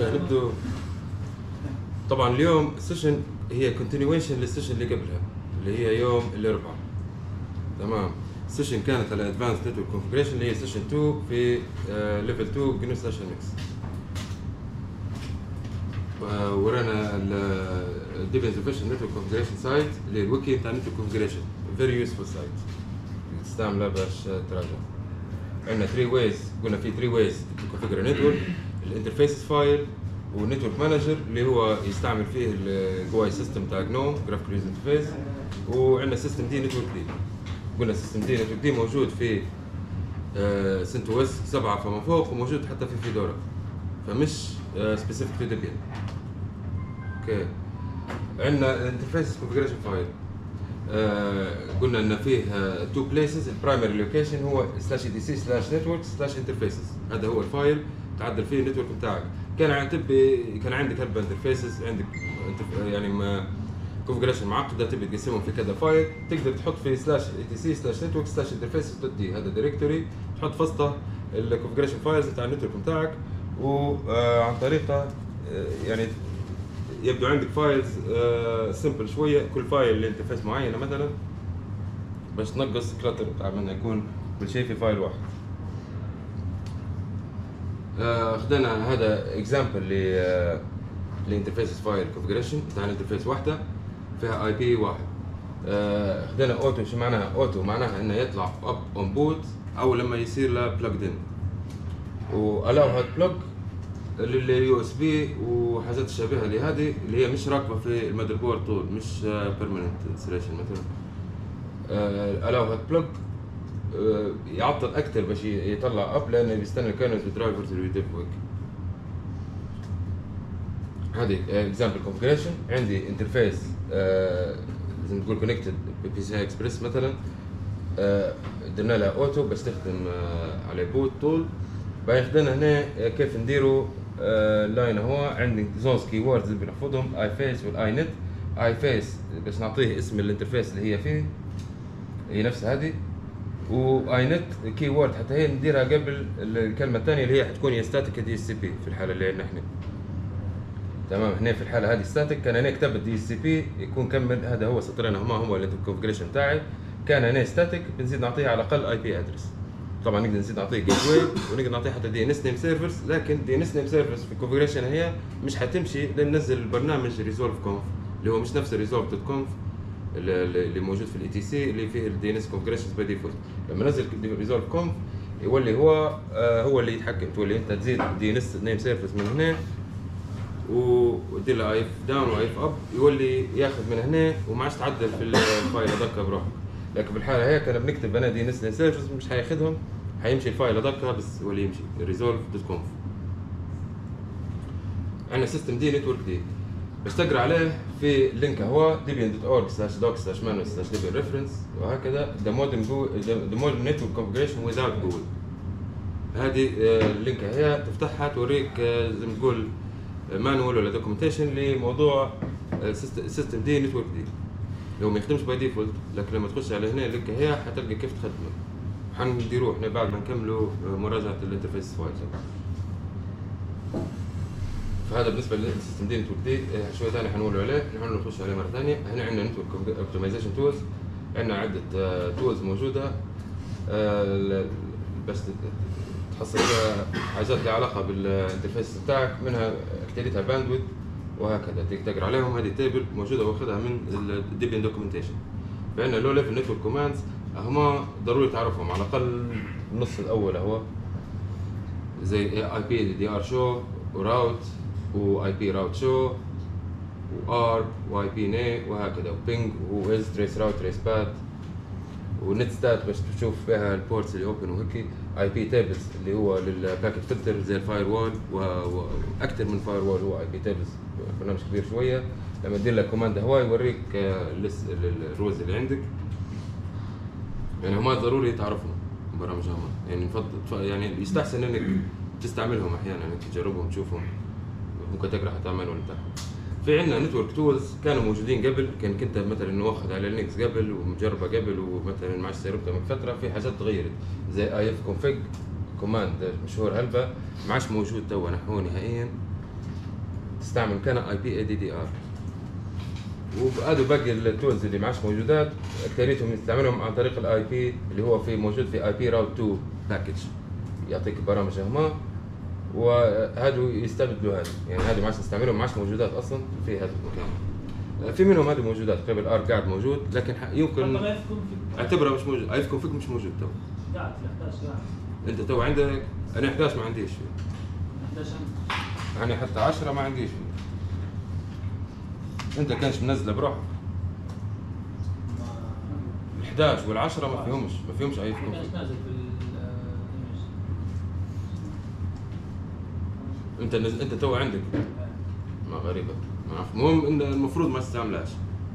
نبدو طبعا اليوم ال session هي continuation لل session اللي قبلها اللي هي يوم الأربعاء. تمام؟ ال session كانت على advanced network configuration اللي هي session 2 في level 2 GNU سيشن ميكس ورانا ال Debian's official network configuration site اللي هي الويكي بتاع network configuration very useful site تستعملها باش تراجع. عندنا 3 ways قلنا في 3 ways ت configure network ال interfaces file وال network manager اللي هو يستعمل فيه ال GUI system تاع GNU graphical user interface وعندنا سيستم دي نتورك دي قلنا سيستم دي نتورك دي موجود في آه، CentOS 7 فما فوق وموجود حتى في Fedora فمش specific to Debian okay عندنا interface configuration file. قلنا إن فيه two places ال primary location هو slash etc slash network slash interfaces هذا هو ال file. تعدل فيه ال network بتاعك. كان تبي كان عندك هلبا interfaces عندك interf- يعني ما configuration معقدة تبي تقسمهم في كذا file. تقدر تحط في slash etc slash network slash interfaces dot d هذا directory تحط في وسطه ال configuration files بتاع ال network بتاعك. وعن طريقه آه، يعني يبدو عندك files simple شوية. كل file ل interface معينة مثلا. باش تنقص clutter بتاع منه يكون كل شيء في file واحد. آه، خدنا هذا example ل ل interface file configuration بتاع ال interface واحدة فيها IP واحد. آه، خدنا auto شو معناها auto معناها إنه يطلع up on boot أو لما يصير له plugged in وال allow-hotplug لل USB وحاجات شبيهة لهذه اللي هي مش راكبة في ال motherboard طول مش permanent installation مثلا. ال allow-hotplug يعطل أكثر باش يطلع up لأنه بيستنى ال kernels وال drivers اللي يدبوك هذه example configuration عندي interface لازم تقول connected PCI Express مثلا. آه، درنا لها اوتو بستخدم آه، على بوت طول. بعدين خدنا هنا آه، كيف نديروا آه، لاين هو عندي زونز كي ووردز بنحفظهم اي فيس والاي نت اي فيس باش نعطيه اسم الانترفيس اللي هي فيه. هي نفس هذه. واي نت كي وورد حتى هي نديرها قبل الكلمة الثانية اللي هي حتكون هي ستاتيك دي اس سي بي في الحالة اللي عندنا إحنا. تمام؟ هنا في الحالة هذه ستاتيك كان هنا كتبت دي اس سي بي يكون كمل هذا هو سطرين هما هو الكونفجريشن تاعي كان هنا static بنزيد نعطيه على الأقل IP address طبعا نقدر نزيد نعطيه gateway ونقدر نعطيه حتى DNS name servers لكن DNS name servers في ال configuration هي مش حتمشي لأن ننزل البرنامج resolvconf اللي هو مش نفس ال resolv dot conf اللي موجود في ال etc اللي فيه ال DNS configurations by default لما نزل resolvconf يولي هو آه هو اللي يتحكم تولي أنت تزيد DNS name servers من هنا ودير له ifdown و ifup يولي ياخذ من هنا وما عادش تعدل في ال file هذاك بروحك لكن في الحاله هيك أنا بنكتب أنا DNS servers مش حياخذهم حيمشي ال file هذاك بس اللي يمشي resolv dot conf عندنا systemd-networkd بس تقرا عليه في link هو debian.org slash doc slash manual slash debian reference وهكذا. The modern Go- the the modern network configuration without Google. هذه آه، ال link هي تفتحها توريك آه، زي ما تقول manual ولا documentation لموضوع systemd-networkd لو ما يخدمش by default لكن لما تخش على هنا ال link هي حتلقى كيف تخدمه. حنديروه إحنا بعد ما نكملوا آه، مراجعة ال interface file فهذا بالنسبة لل systemd-networkd آه، شوية ثاني حنقولوا عليه. نحن نخش عليه مرة ثانية هنا عندنا network optimization tools عندنا عدة tools موجودة. آه، ال- بس تحصل حاجات لها علاقة بال interface بتاعك. منها activity تها bandwidth وهكذا. تقدر عليهم. هذه table موجودة واخذها من ال Debian documentation. فعندنا low level network commands هما ضروري تعرفهم. على الأقل النص الأول هو زي ip addr show و route و ip route show و arp و ip neigh وهكذا. و ping ويز traceroute tracepath و netstat باش تشوف فيها ال ports اللي open وهيك. iptables اللي هو لل packet filter زي ال firewall وأكثر من firewall هو iptables برنامج كبير شوية. لما تدير له command هواي يوريك آه، اللس- ال- ال rules اللي عندك. يعني هما ضروري تعرفهم برامج هما يعني يعني يستحسن إنك تستعملهم أحيانا إنك تجربهم تشوفهم. ممكن تقرا حتى بتاعهم في عندنا network tools كانوا موجودين قبل كان كنت مثلا مؤخذ على لينكس قبل ومجربة قبل ومثلا عادش استخدمتها من فترة في حاجات تغيرت زي ifconfig command مشهور هلبا ما عادش موجود توا نحوه نهائيا. تستعمل مكانه اي بي اي دي دي ار وهذا باقي ال tools اللي ما عادش موجودات أكثريتهم يستعملهم عن طريق ال ip اللي هو في موجود في iproute 2 package يعطيك برامج هما. وهذو يستبدلوا هذا يعني هذه ما عادش نستعملهم ما عادش موجودات أصلا في هذا المكان في منهم هذه موجودات قبل arp قاعد موجود لكن يمكن اعتبره مش موجود. ifconfig مش موجود تو. قاعد في 11 قاعد. أنت تو عندك؟ أنا 11 ما عنديش. 11 يعني حتى 10 ما عنديش. أنت كانش منزله بروحك. ال 11 وال 10 ما فيهمش ما فيهمش أي كانش config نازل في ال image انت نز... انت تو عندك. ما أعرف. المهم ان المفروض ما تستعملهاش.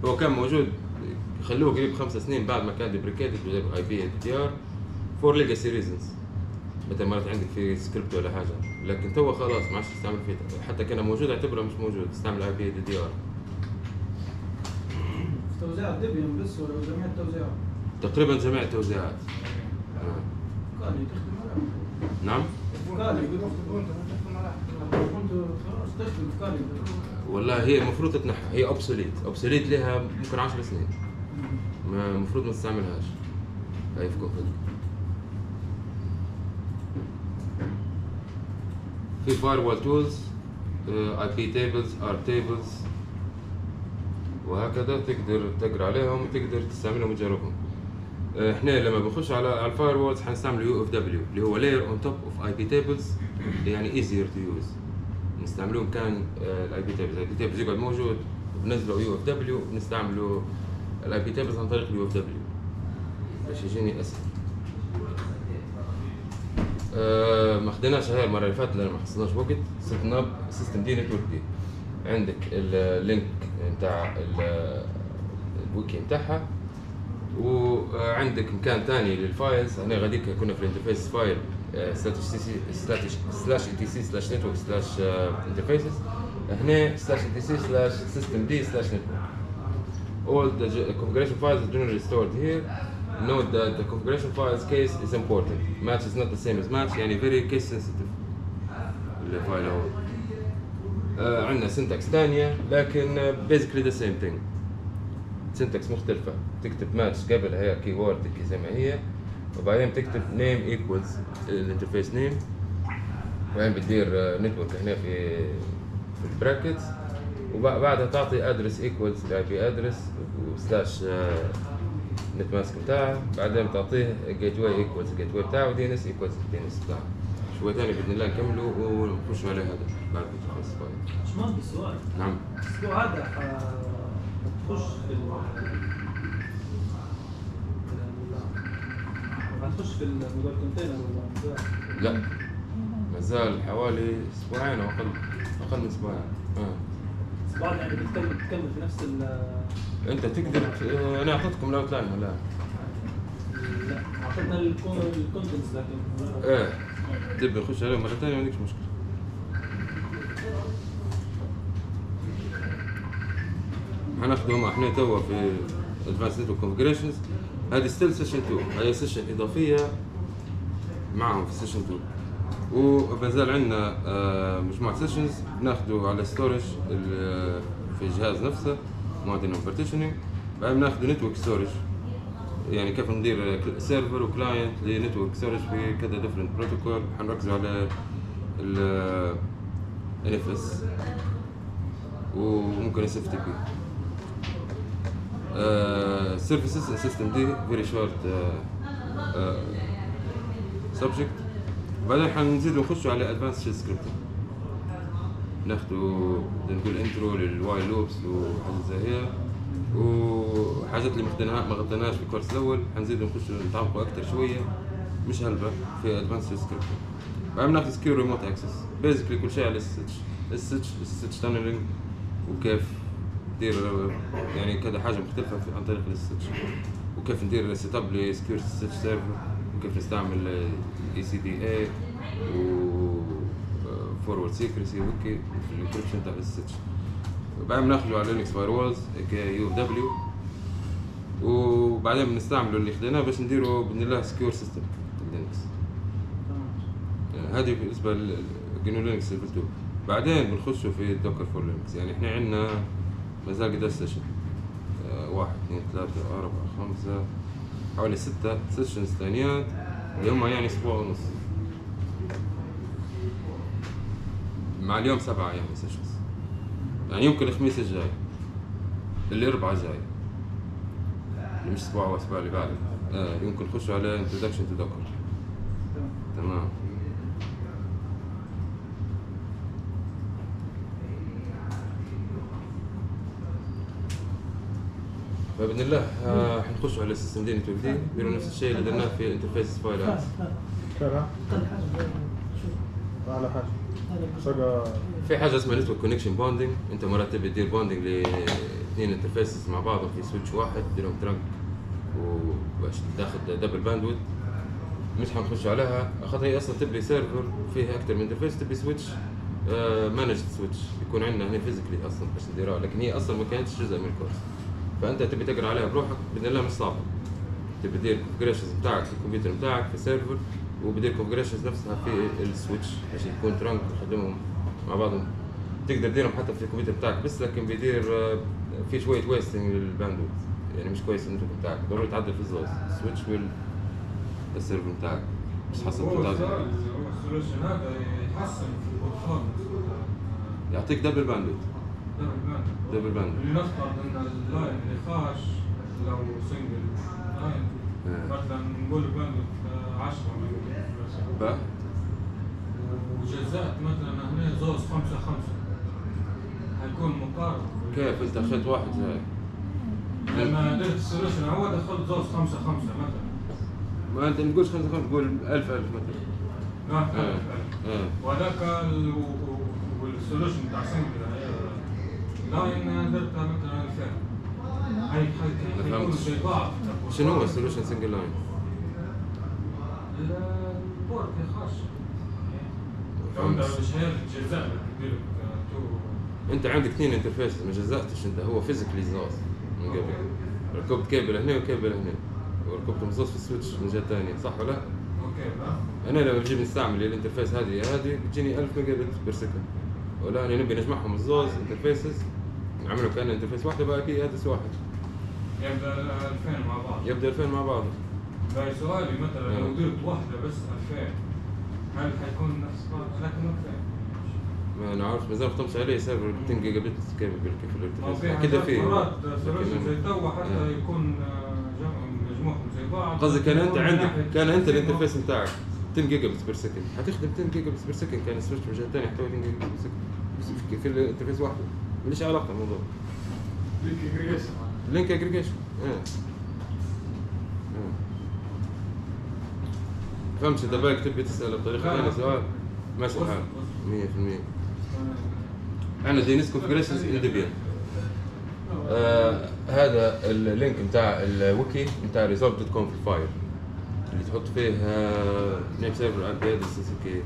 هو كان موجود يخلوه قريب خمس سنين بعد ما كان deprecated وجابوا ip addr for legacy reasons مثلا مرات عندك في سكريبت ولا حاجة. لكن تو خلاص ما عادش تستعمل فيه. حتى كان موجود اعتبره مش موجود. تستعمل ip addr توزيع ديبيان بس ولا جميع التوزيعات؟ تقريبا جميع التوزيعات. آه. كالي تخدم عليها نعم؟ كالي كنت والله هي المفروض تتنحى هي obsolete obsolete لها ممكن 10 سنين. المفروض ما تستعملهاش. هاي ifconfig في فاير وول تولز اي بي تيبلز ار تيبلز وهكذا تقدر تقرأ عليهم وتقدر تستعملهم وتجربهم. آه، إحنا لما بنخش على على ال firewalls حنستعمل UFW اللي هو layer on top of iptables يعني easier to use نستعملوه مكان ال iptables ال iptables يقعد موجود بنزلوا UFW بنستعملوا ال iptables عن طريق ال UFW باش يجيني أسهل. آه، ما خديناش هاي المرة اللي فاتت لأن ما حصلناش وقت. setting up systemd-networkd عندك ال link نتاع ال- الويكي نتاعها وعندك مكان ثاني لل files هنا غاديك كنا في ال interface file سلاش اي تي سي سلاش نتورك سلاش انترفيسز هنا سلاش اي تي سي سلاش سيستم دي سلاش نتورك all the configuration files are generally stored here. Note that the configuration files case is important. Match is not the same as match, يعني very case sensitive. الفايل هو. آه عندنا syntax ثانية لكن آه، basically the same thing. syntax مختلفة. تكتب match قبل هي keyword زي ما هي وبعدين تكتب name equals ال interface name. وبعدين بتدير network هنا في في ال brackets وبعدها تعطي address equals ال IP address و slash netmask بتاعه. بعدين بتعطيه gateway equals ال gateway بتاعه و DNS equals ال DNS بتاعه. شوي ثاني بإذن الله نكمله ونخش على هذا بعد ما تخلص. ال file. مش مهندس سؤال نعم. الأسبوع هذا ح- هتخش في ال هتخش في ال mobile container ولا لا. مازال حوالي أسبوعين أو أقل أقل من أسبوعين. آه. الأسبوع يعني بتكمل بتكمل في نفس ال أنت تقدر أنا أعطيتكم ال outline ولا؟ لا أعطيتنا ال contents لكن إيه. تبي نخش عليهم مرة ثانية ما عندكش مشكلة. حناخدهم إحنا توا في advanced network configurations هذه still session 2 هي session إضافية معهم في session 2 وما زال عندنا آه، مجموعة sessions ناخذوا على storage في الجهاز نفسه عندنا partitioning بعدين ناخذ network storage يعني كيف ندير server و client ل network storage في كذا different protocol حنركزوا على ال NFS وممكن اس اف تي بي سيرفيسز سيستم دي فيري شورت سبجكت بعدين حنزيد نخشوا على advanced shell scripting ناخدوا زي نقول intro لل while loops وحاجات زي هي. وحاجات اللي ما غطيناهاش في ال course الأول. حنزيد نخش نتعمقوا أكثر شوية. مش هلبة في advanced script بعدين ناخذ secure remote access basically كل شيء على ال SSH ال SSH ال SSH tunneling وكيف ندير يعني كذا حاجة مختلفة عن طريق ال SSH وكيف ندير set up ل secure SSH server وكيف نستعمل ECDHE و forward secrecy وكي في ال encryption تاع ال SSH بعدين بناخده على Linux firewalls UFW وبعدين بنستعمله اللي خدناه باش نديروا بإذن الله secure system Linux هذه بالنسبة ل GNU Linux level 2 بعدين بنخشوا في Docker for Linux يعني إحنا عندنا مازال قداش session آه، واحد اثنين ثلاثة أربعة خمسة حوالي ستة sessions ثانيات اللي هم يعني أسبوع ونص. مع اليوم سبعة يعني sessions يعني يمكن الخميس الجاي الأربعاء الجاي مش أسبوع والأسبوع اللي بعده. آه يمكن نخشوا على تو Docker تمام. فبإذن الله آه، حنخش على ال systemd networkd نديروا نفس الشيء اللي درناه في interface file حاجة شوف على حاجة. في حاجة اسمها network connection bonding أنت مرات تبي تدير bonding لاثنين interfaces مع بعض في switch واحد تديرهم trunk وباش تاخذ double bandwidth مش حنخش عليها. خاطر هي أصلا تبي server فيه أكثر من interface تبي switch managed switch يكون عندنا هنا physically أصلا باش نديرها لكن هي أصلا ما كانتش جزء من ال course. فأنت تبي تقرأ عليها بروحك بإذن الله مش صعبه تبي تدير configurations بتاعك في الكمبيوتر بتاعك في ال server وبدير configurations نفسها في ال switch باش يكون trunk وتخدمهم مع بعضهم. تقدر تديرهم حتى في الكمبيوتر بتاعك بس لكن بيدير في شوية wasting لل bandwidth. يعني مش كويس ال network بتاعك. ضروري تعدل في الزوز. ال switch وال ال server بتاعك. مش حسب ال solution هذا يحسن في ال performance. يعطيك double bandwidth double bandwidth لنفترض ان ال line اللي خاش لو single line. آه. مثلا نقول bandwidth 10 مثلا. وجزأت مثلا هنا زوز 5 5 حيكون مقارب. كيف؟ انت اخذت واحد زي لما درت ال solution هو دخلت زوز 5 5 مثلا. ما أنت ما تقولش خمسة خمسة تقول 1000 1000 مثلا. لا آه. حلو. آه. وهذاك ال- و- و- والسولوشن بتاع سنجل لاين درتها مثلا 2000 هاي ما حي- حيكون فهمتش. شيء ضعف شنو هو السولوشن سنجل لاين؟ البورت يا خاش لو انت مش جزاء لك انت عندك اثنين انترفيس ما جزأتش انت هو فيزيكلي زاز من قبل ركبت كيبل هنا وكيبل هنا وركبت مزاز في السويتش من جهه ثانية صح ولا؟ أوكي أنا لما بجي نستعمل الانترفيس هذه هذه بتجيني 1000 ميجا بت بير سكند ولا أنا نبي نجمعهم الزوز انترفيسز نعملهم كان انترفيس واحدة بقى بي ادرس واحد. يبدأ 2000 مع بعض. يبدأ 2000 مع بعض. باقي سؤالي مثلا لو. درت واحدة بس 2000 هل حيكون نفس؟ لكن أوكي ما نعرفش مازال ما ختمش عليه سيرفر 200 جيجا بت كيف ما في حاجات في مرات سولوشن زي تو حتى آه. يكون آه، مجموعهم زي بعض. قصدي كان أنت عندك كان أنت ال interface. بتاعك 10 gigabit per second حتخدم 10 gigabit per second كان ال switch جهة ثانية يحتوي 10 gigabit per second في ال interface واحدة. ماليش علاقة بالموضوع. link aggregation فهمت انت بالك تبي تسال بطريقة ثانية لا. سؤال؟ ماشي الحال وصل. 100% عندنا DNS configurations in Debian آه. هذا ال link بتاع الويكي بتاع resolv.conf في ال file. اللي تحط فيه name server address كي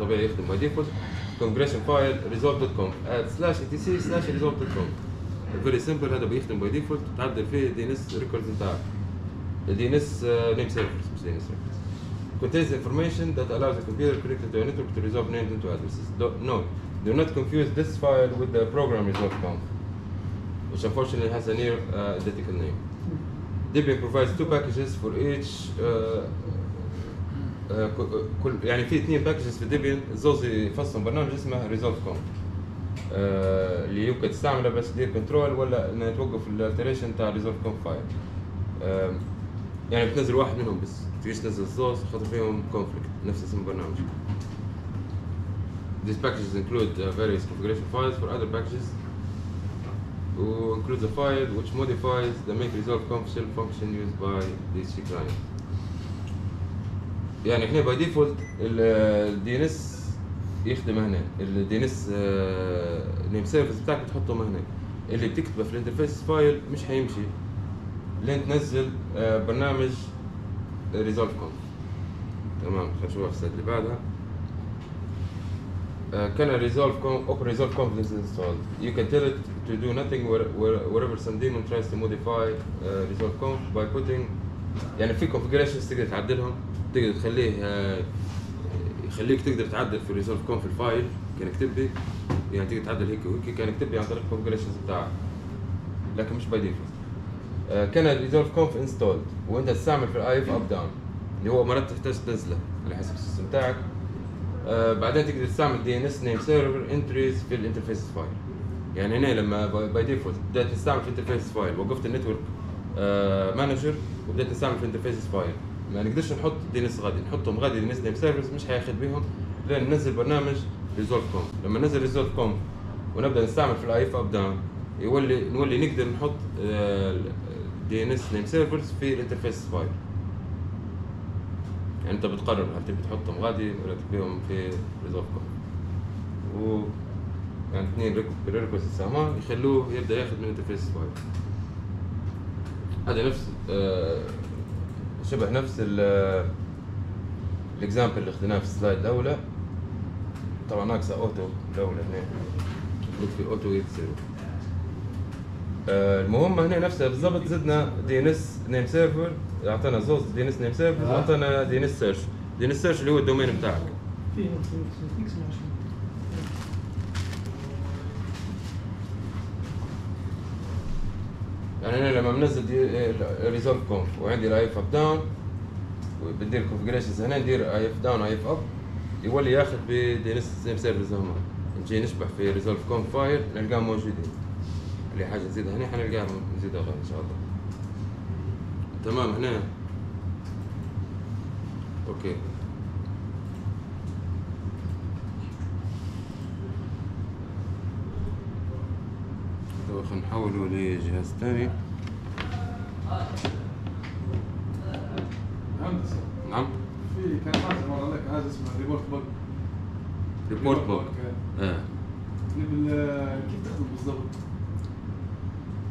طبيعي يخدم باي ديفولت كونفجريشن فايل ريزولف دوت كوم اد سلاش اي تي سي سلاش ريزولف دوت كوم فيري سمبل هذا بيخدم باي ديفولت تعدل فيه دي نس ريكوردز بتاعك دي نس نيم سيرفرز مش دي نس ريكوردز contains information that allows the computer connected to a network to resolve names into addresses. Do, note, do not confuse this file with the program resolve conf, which unfortunately has a near uh, identical name. Debian provides two packages for each uh, uh, كل يعني في اثنين packages في Debian زوز يفصلوا برنامج اسمه resolvconf آه، اللي يمكن تستعمله بس دير control ولا إنه توقف ال alteration تاع resolv.conf file يعني بتنزل واحد منهم بس. تقدر تنزل زوز تحط فيهم conflict نفس اسم البرنامج. These packages include uh, various configuration files for other packages. Who includes a file which modifies the make resolve function used by this client. يعني إحنا by default ال DNS يخدم هنا. ال DNS name servers بتاعك بتحطهم هنا. اللي بتكتبه في ال interface file مش هيمشي لين تنزل آه، برنامج resolv conf تمام خلينا نشوف ال slide اللي بعدها. can a resolve com- open resolv conf installed? You can tell it to do where, wherever some daemon tries modify uh, resolv conf by putting يعني في configurations تقدر تعدلهم. تقدر تخليه uh, يخليك تقدر تعدل في resolv conf ال file كانك تبي يعني تقدر تعدل هيك وهيك كانك تبي عن طريق configurations بتاعك. لكن مش by default uh, كان ال resolv conf installed وانت تستعمل في ال ifupdown اللي هو مرات تحتاج تنزله على حسب ال system بتاعك. آه بعدين تقدر تستعمل DNS name server entries في ال interface file يعني هنا لما by default بدأت تستعمل في ال interface file وقفت ال network آه manager وبدأت تستعمل في ال interface file ما نقدرش نحط DNS غادي نحطهم غادي DNS name servers مش هياخذ بيهم. لين ننزل برنامج resolv conf لما ننزل resolv conf ونبدأ نستعمل في ال ifupdown يولي نولي نقدر نحط DNS name servers في ال interface file. يعني انت بتقرر هل تبي تحطهم غادي ولا تبيهم في ريزولف كوم و يعني اثنين ريكوست سامان يخلوه يبدأ ياخذ من ال interface file. هذا نفس آه، شبه نفس ال example اللي اخذناه في ال slide الأولى. طبعا ناقصة auto الأولى هنا. في auto يتصير آه، المهم هنا نفسها بالضبط زدنا DNS name server. أعطانا زوز DNS name server. واعطانا دي إن إس سيرش. دي إن إس سيرش اللي هو ال domain بتاعك في في في X ماشي يعني أنا لما بنزل resolv conf وعندي ال ifupdown وبدير configurations هنا ندير اي اف داون اي اف اب يولي ياخذ ب DNS name servers هم نجي نشبح في resolv conf file نلقاهم موجودين. اللي حاجة نزيدها هنا حنلقاها نزيدها غير إن شاء الله. تمام هنا. okay. نحوله لجهاز ثاني هندسه نعم. في كان حاجة مره لك هذا اسمه ريبورت بق ريبورت بوك آه. كيف تخدم بالضبط؟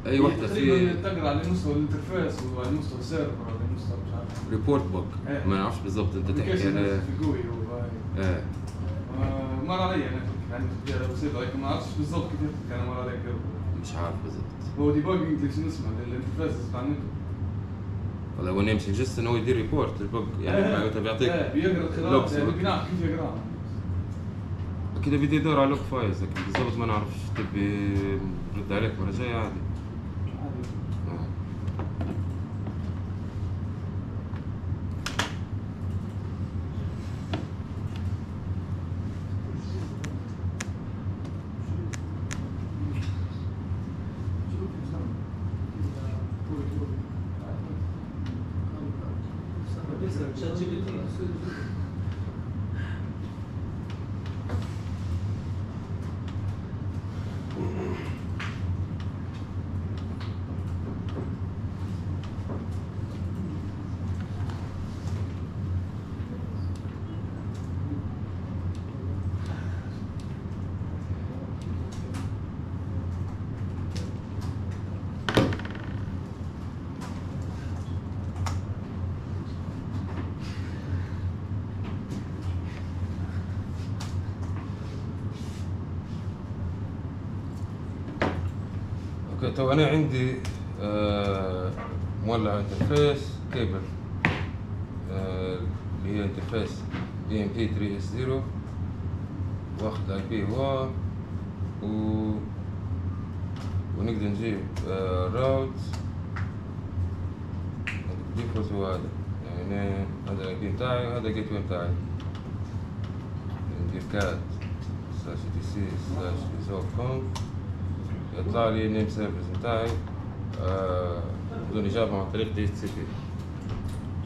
أي وحدة؟ في تقرأ على مستوى الانترفيس وعلى مستوى السيرفر وعلى مستوى مش عارف. ريبورت بوك إيه. ما نعرفش بالضبط أنت تحكي على في وهاي آه. آه، مر علي أنا يعني تفكير بسيط لكن ما أعرفش بالضبط كيف مر علي كيف مش عارف بالضبط هو ديباجنج شنو اسمه الانترفيس بتاع النت والله هو نمشي جست انه يدير ريبورت البوك يعني إيه. معناته بيعطيك إيه، بيقرأ الخيارات يعني. بينعرف كيف يقراها أكيد بدي يدور على لوك فايلز لكن بالضبط ما نعرفش تبي نرد عليك مرة جاية عادي. آه. شات جي بي تي okay تو أنا عندي آه مولع interface cable آه اللي هي انترفيس بي ام بي 3 اس 0 واخد IP هو و ونقدر نجيب route ال default هو هذا يعني هذا ال IP بتاعي وهذا ال gateway بتاعي ندير cat سلاش تي سي سلاش ريزولف كونف يطلع لي نيم سيرفيس بتاعي بدون إجابة عن طريق دي اتش سي بي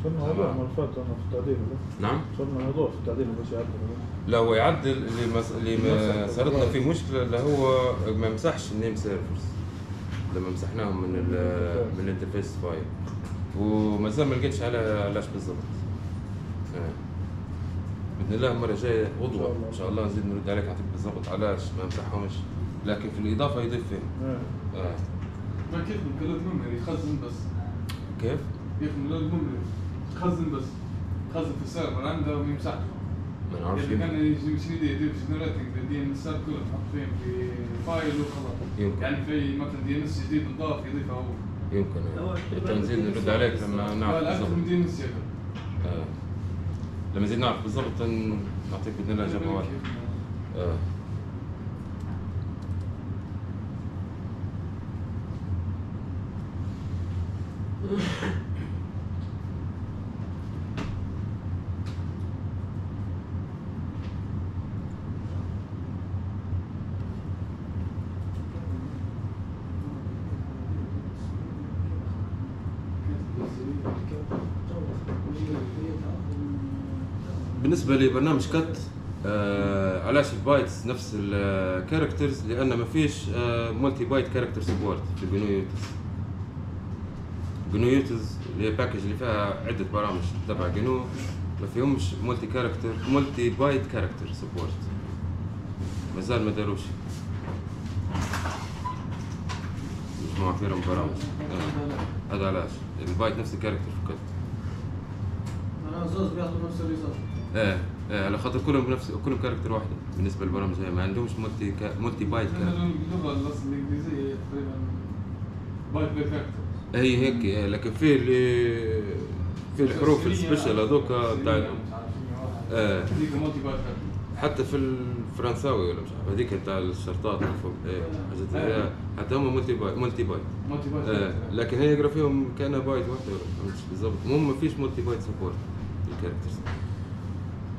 صرنا موضوع فاتت أنا في التعديل؟ نعم؟ صرنا موضوع في التعديل بس يعدل ولا؟ لا هو يعدل اللي مس... اللي ما صارتنا فيه مشكلة اللي هو ما مسحش النيم سيرفرز. لما مسحناهم من ال من الانترفيس فايل. وما زال ما لقيتش على علاش بالضبط. آه. بإذن الله المرة الجاية غدوة. إن شاء الله. نزيد نرد عليك نعطيك بالضبط علاش ما مسحهمش. لكن في الإضافة يضيف فيهم إيه. آه. ما كيف كلود ميموري يخزن بس. كيف؟ كيف لود ميموري يخزن بس. يخزن في السيرفر عنده ويمسحه. ما نعرفش اذا كان يمكن يجي شنو يدير جنريتنج للدي إن إس كله تحط فيهم في فايل وخلاص. يمكن. يعني في مثلا دي إن إس جديد نضاف يضيفه هو يمكن التنزيل نرد عليك لما نعرف لا أكثر من بالضبط دي إن إس آه. لما نزيد نعرف بالضبط نعطيك باذن الله اجابه واحدة آه. بالنسبة لبرنامج cut آه علاش ال bytes نفس ال characters لأن ما فيش آه multi-byte character support في GNU utils GNU utils اللي هي package اللي فيها عدة برامج تبع GNU ما فيهمش multi-character multi-byte character support مازال ما داروش. مجموعة كبيرة من البرامج. آه. هذا علاش البايت نفس الكاركتر في أنا زوز بياخذوا نفس الريزلت. إيه إيه على خاطر كلهم بنفس كلهم كاركتر واحدة بالنسبة للبرامج هاي ما عندهمش مولتي كا... مولتي بايت اللغة الإنجليزية تقريبا بايت باي فاكتور هي هيك لكن في اللي في الحروف السبيشال هذوك بتاع إيه فاكتور حتى في الفرنساوي ولا مش عارف هذيك بتاع الشرطات إيه حاجات زي هي. حتى هم مولتي بايت مولتي بايت بايت إيه لكن هي يقرا فيهم كأنها بايت واحدة ولا بالضبط. المهم ما فيش مولتي بايت سبورت الكاركترز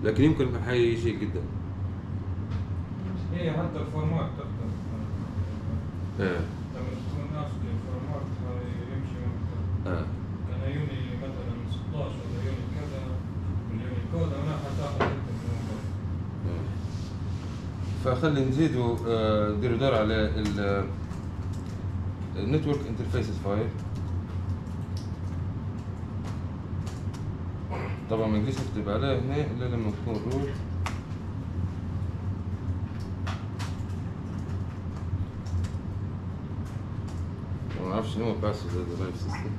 لكن يمكن حيجي قدام هي حتى الفورمات تختلف إيه لما تكون نفس الفورمات يمشي آه. كان يوني مثلا 16 ولا يوني كذا واليوني كود أنا حتاخذ الموبايل. فخلي نزيدوا آه، نديروا دور على ال network interfaces file طبعا ما نجيش نكتب عليه هنا الا لما نكون root ما نعرفش شنو هو password هذا live system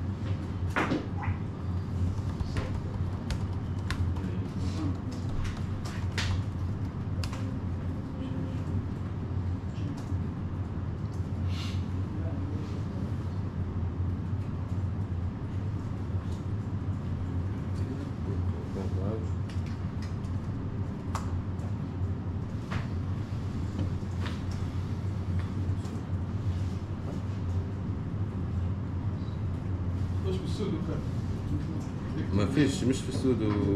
وش بالسودو كان؟ ما فيش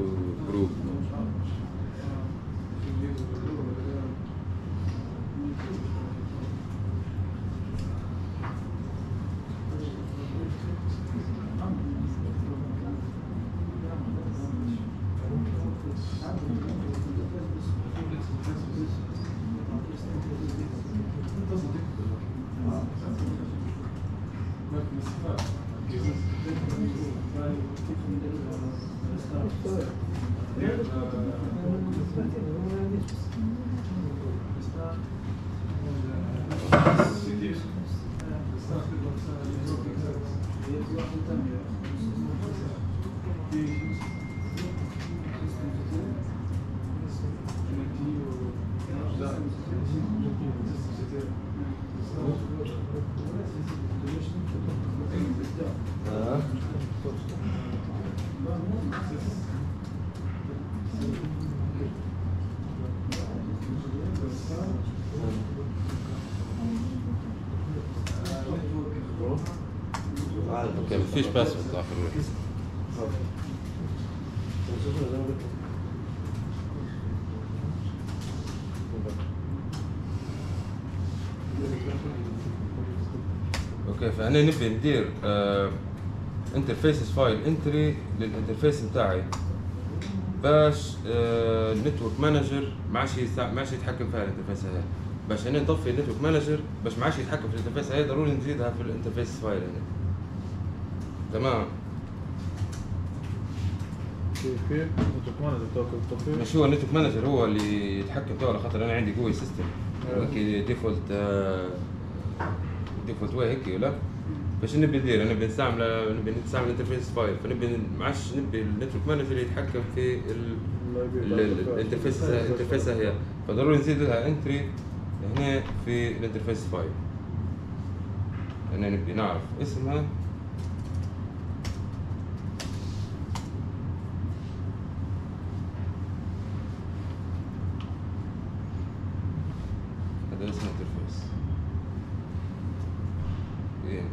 فيش password اخر okay فانا نبي ندير interfaces file entry لل interface بتاعي. باش ال network manager ما عادش ما عادش يتحكم فيها ال interface هاي باش أنا نطفي ال network manager باش ما عادش يتحكم في ال interface هاي ضروري نزيدها في ال interface file هنا. تمام. كيف كيف؟ network manager مش هو ال network manager هو اللي يتحكم فيه على خاطر أنا عندي GUI system آه. هيك default default way هيك ولا فاش نبي ندير؟ أنا نبي نستعمل نبي نستعمل interface file فنبي ما عادش نبي ال network manager يتحكم في ال- ال- ال- ال interface ال interface هي. فضروري نزيد لها entry هنا في ال interface file أنا نبي نعرف اسمها هذا اسمه interface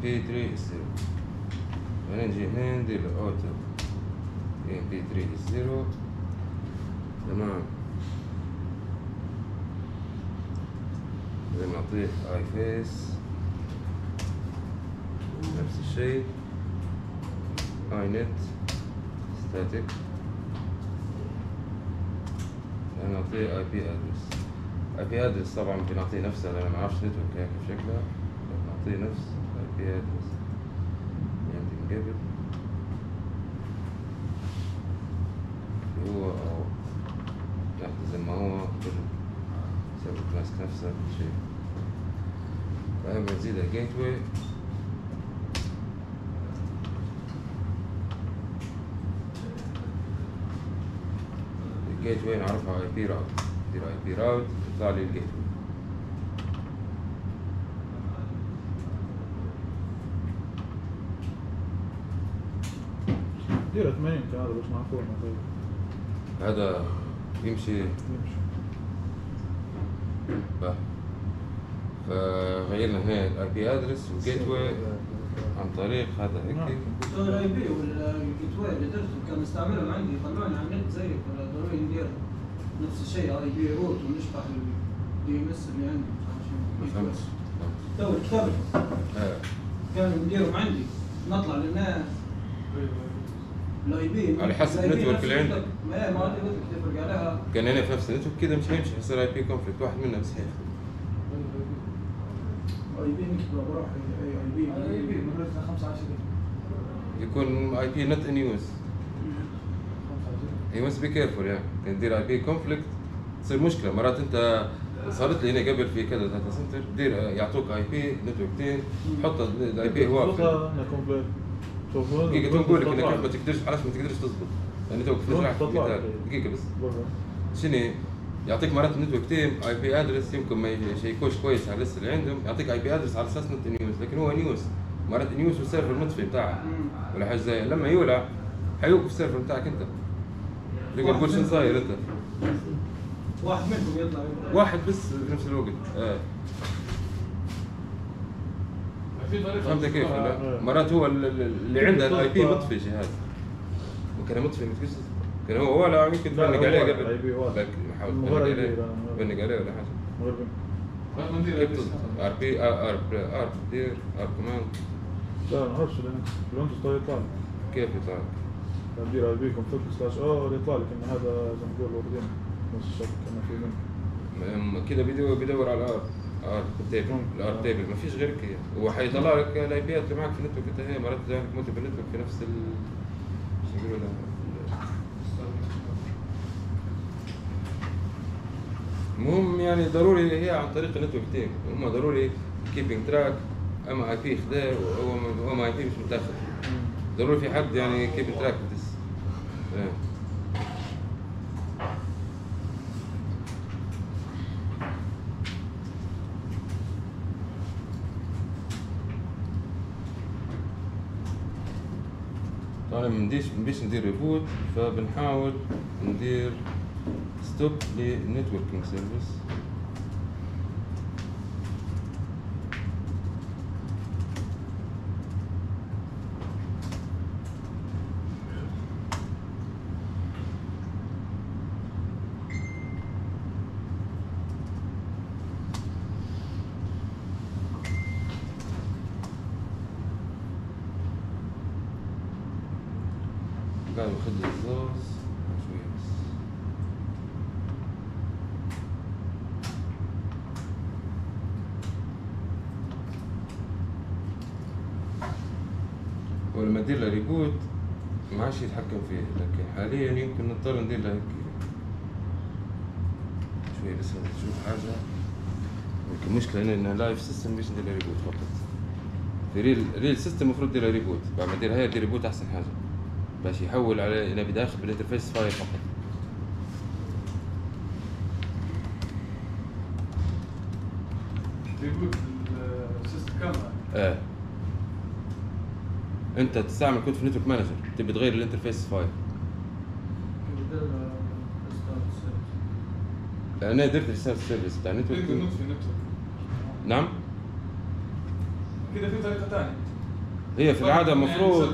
بي 3 is 0 بعدين نجي هنا ندير auto بي 3 is 0 تمام نعطيه iface نفس الشيء inet static نعطيه IP address IP address طبعا ممكن نعطيه نفسه لأن ما أعرفش network هيك كيف شكلها نعطيه نفس. IP address يعني اللي هو أو ناخده زي ما هو كله يسوي mask نفسه كل شيء بعدين بنزيد ال gateway ال gateway نعرفها ip route ندير ip route يطلع لي ال gateway دير 80 كان هذا بس معقول طيب. هذا يمشي. يمشي. بقى فغيرنا هنا الاي بي ادرس والجيت واي عن طريق هذا هيك. دور اي بي والجيت واي اللي درته كان نستعملهم عندي يطلعوني على النت زيك ولا ضروري ندير نفس الشيء اي بي روت ونشطح الدي ام اس اللي عندي ما فهمتش تو الكتاب آه. كانوا نديرهم عندي. نطلع للناس. ال IP على حسب ال network اللي عندك. ما ما عندي لك تفرق عليها كان هنا في نفس ال network كده مش هيمشي. يصير IP conflict واحد منا بس هيخدم IP نكتبه بروح IP IP من 15 يكون IP not in use 15 he must be careful يعني كان تدير IP conflict تصير مشكلة. مرات أنت صارت لي هنا قبل في كذا داتا سنتر دير يعطوك اي بي نتوركتين حط الاي بي هو شوف دقيقة نقول لك انك ما تقدرش علاش ما تقدرش تظبط؟ لأن توك؟ مثال دقيقة بس. شنو؟ يعطيك مرات نتورك تيم اي بي ادرس يمكن ما يشيكوش كويس على اللسه اللي عندهم يعطيك اي بي ادرس على أساس نت نيوز لكن هو نيوز مرات نيوز والسيرفر المطفي بتاعك ولا حاجة زي لما يولع حيوقف السيرفر بتاعك انت. تقدر تقول شو صاير انت. واحد منكم يطلع. واحد بس بنفس الوقت. آه. فهمت كيف لا؟ مرات هو ال- ال- اللي عنده الاي بي مطفي جهاز وكان مطفي كان هو ولا يمكن تبنق عليه قبل؟ IP واضح. لكن حاول من تبنق عليه. ولا حاجة؟ ار بي ار ار دير ار كمان لا ما نعرفش الويندوز طيب يطلع كيف يطلع تدير اي بي كونفليكت سلاش ار يطلع لك ان هذا زي ما نقول واخدين نفس الشكل كما في كده بيدور على الار ار الار تيبل ما فيش غير كده. هو حيطلع لك الاي بيات اللي معك في النتورك انت هي مرات تعمل لك ملتيبل نتورك في نفس ال ده؟ المهم يعني ضروري هي عن طريق النتورك تيم هم ضروري keeping track أما IP خدا هو هو ما IP مش متاخد ضروري في حد يعني keeping track بس طبعا ما مبيش ندير reboot فبنحاول ندير stop للنتوركينج سيرفيس قاعد باخد لي الزاز شوية بس ولما تدير له reboot عادش يتحكم فيه لكن حاليا يمكن نضطر ندير له هيك شوية بس نشوف حاجة. يمكن مشكلة هنا إن live system مش ندير reboot فقط. في real real system المفروض دير reboot بعد ما دير هاي دير reboot أحسن حاجة. باش يحول على نبي داخل بال interface file فقط. انت تستعمل كود في network manager تبي تغير ال interface file. أنا درت restart service بتاع تقدر network نعم. كده في طريقة ثانية هي في العادة المفروض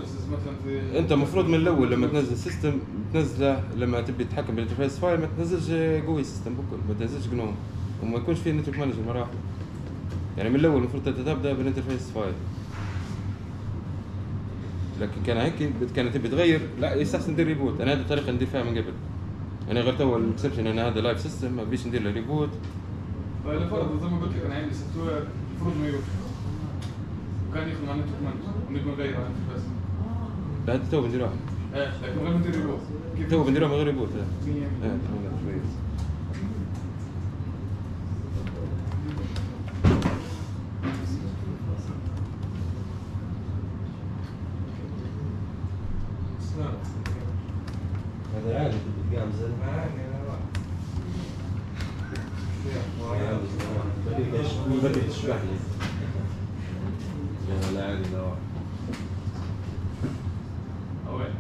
انت المفروض من الأول لما تنزل system تنزله لما تبي تتحكم بال interface file ما تنزلش GUI system بكل ما تنزلش GNOME وما يكونش فيه network manager مرة واحدة. يعني من الأول المفروض تبدأ بال interface file. لكن كان هيك كانت تبي تغير لا يستحسن ندير reboot أنا هذه الطريقة ندير فيها من قبل. أنا غير تو ال exception إن هذا live system ما بيش ندير له reboot فلفرض زي ما قلت لك أنا عندي software المفروض إنه يوقف. وكان يخدم على ال network manager ونبغى نغير على لا هذا تو بنديروها إيه لكن غير ندير reboot تو بنديروها من غير reboot لا. مية مية. إيه والله شوية. سلام. هذا عادي تبي تقام زين بدك تشبح لي لا لا عادي لا أوين.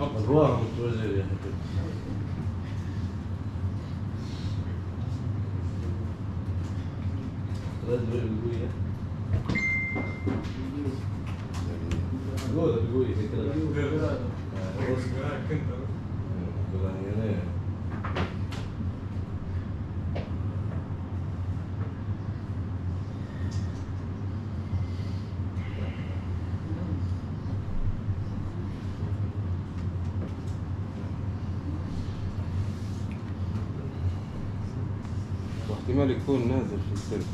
خبط. الروح متوجه يا حبيبي ثلاث بالقوية قول بالقوية كده كنت يعني واحتمال يكون نازل في السيرفس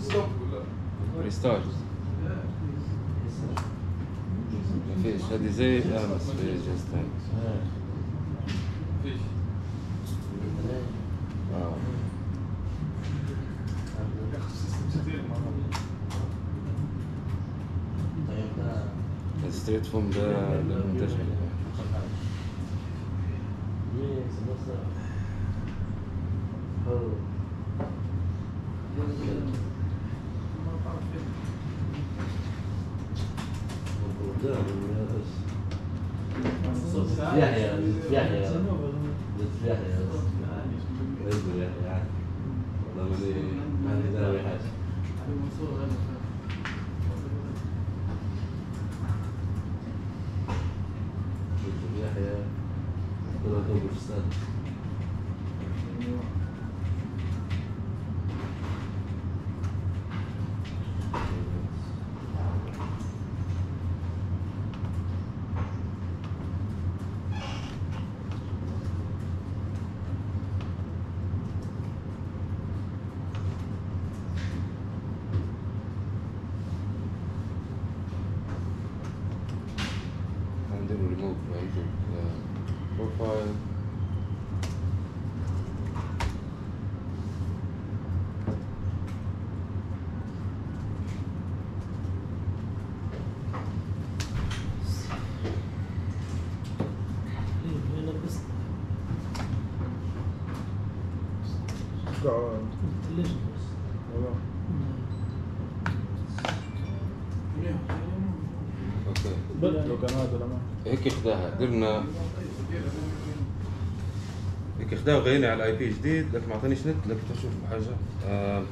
ستوب ولا ريستارت ما فيش هذه زي امس في جهاز ثاني فيش آه ياخذ سيستم كثير مرات ستريت فوم ده المنتج يحيى يحيى يحيى اصبر يحيى عادي والله ماني ماني داوي حاجة يحيى طلع توب فستان عندنا ريموف عندك بروفايل قاعد والله okay لو كان هذا لما هيك خداها درنا هيك خداها وغيرنا على IP جديد لكن ما اعطانيش نت لكن تشوف حاجة. آه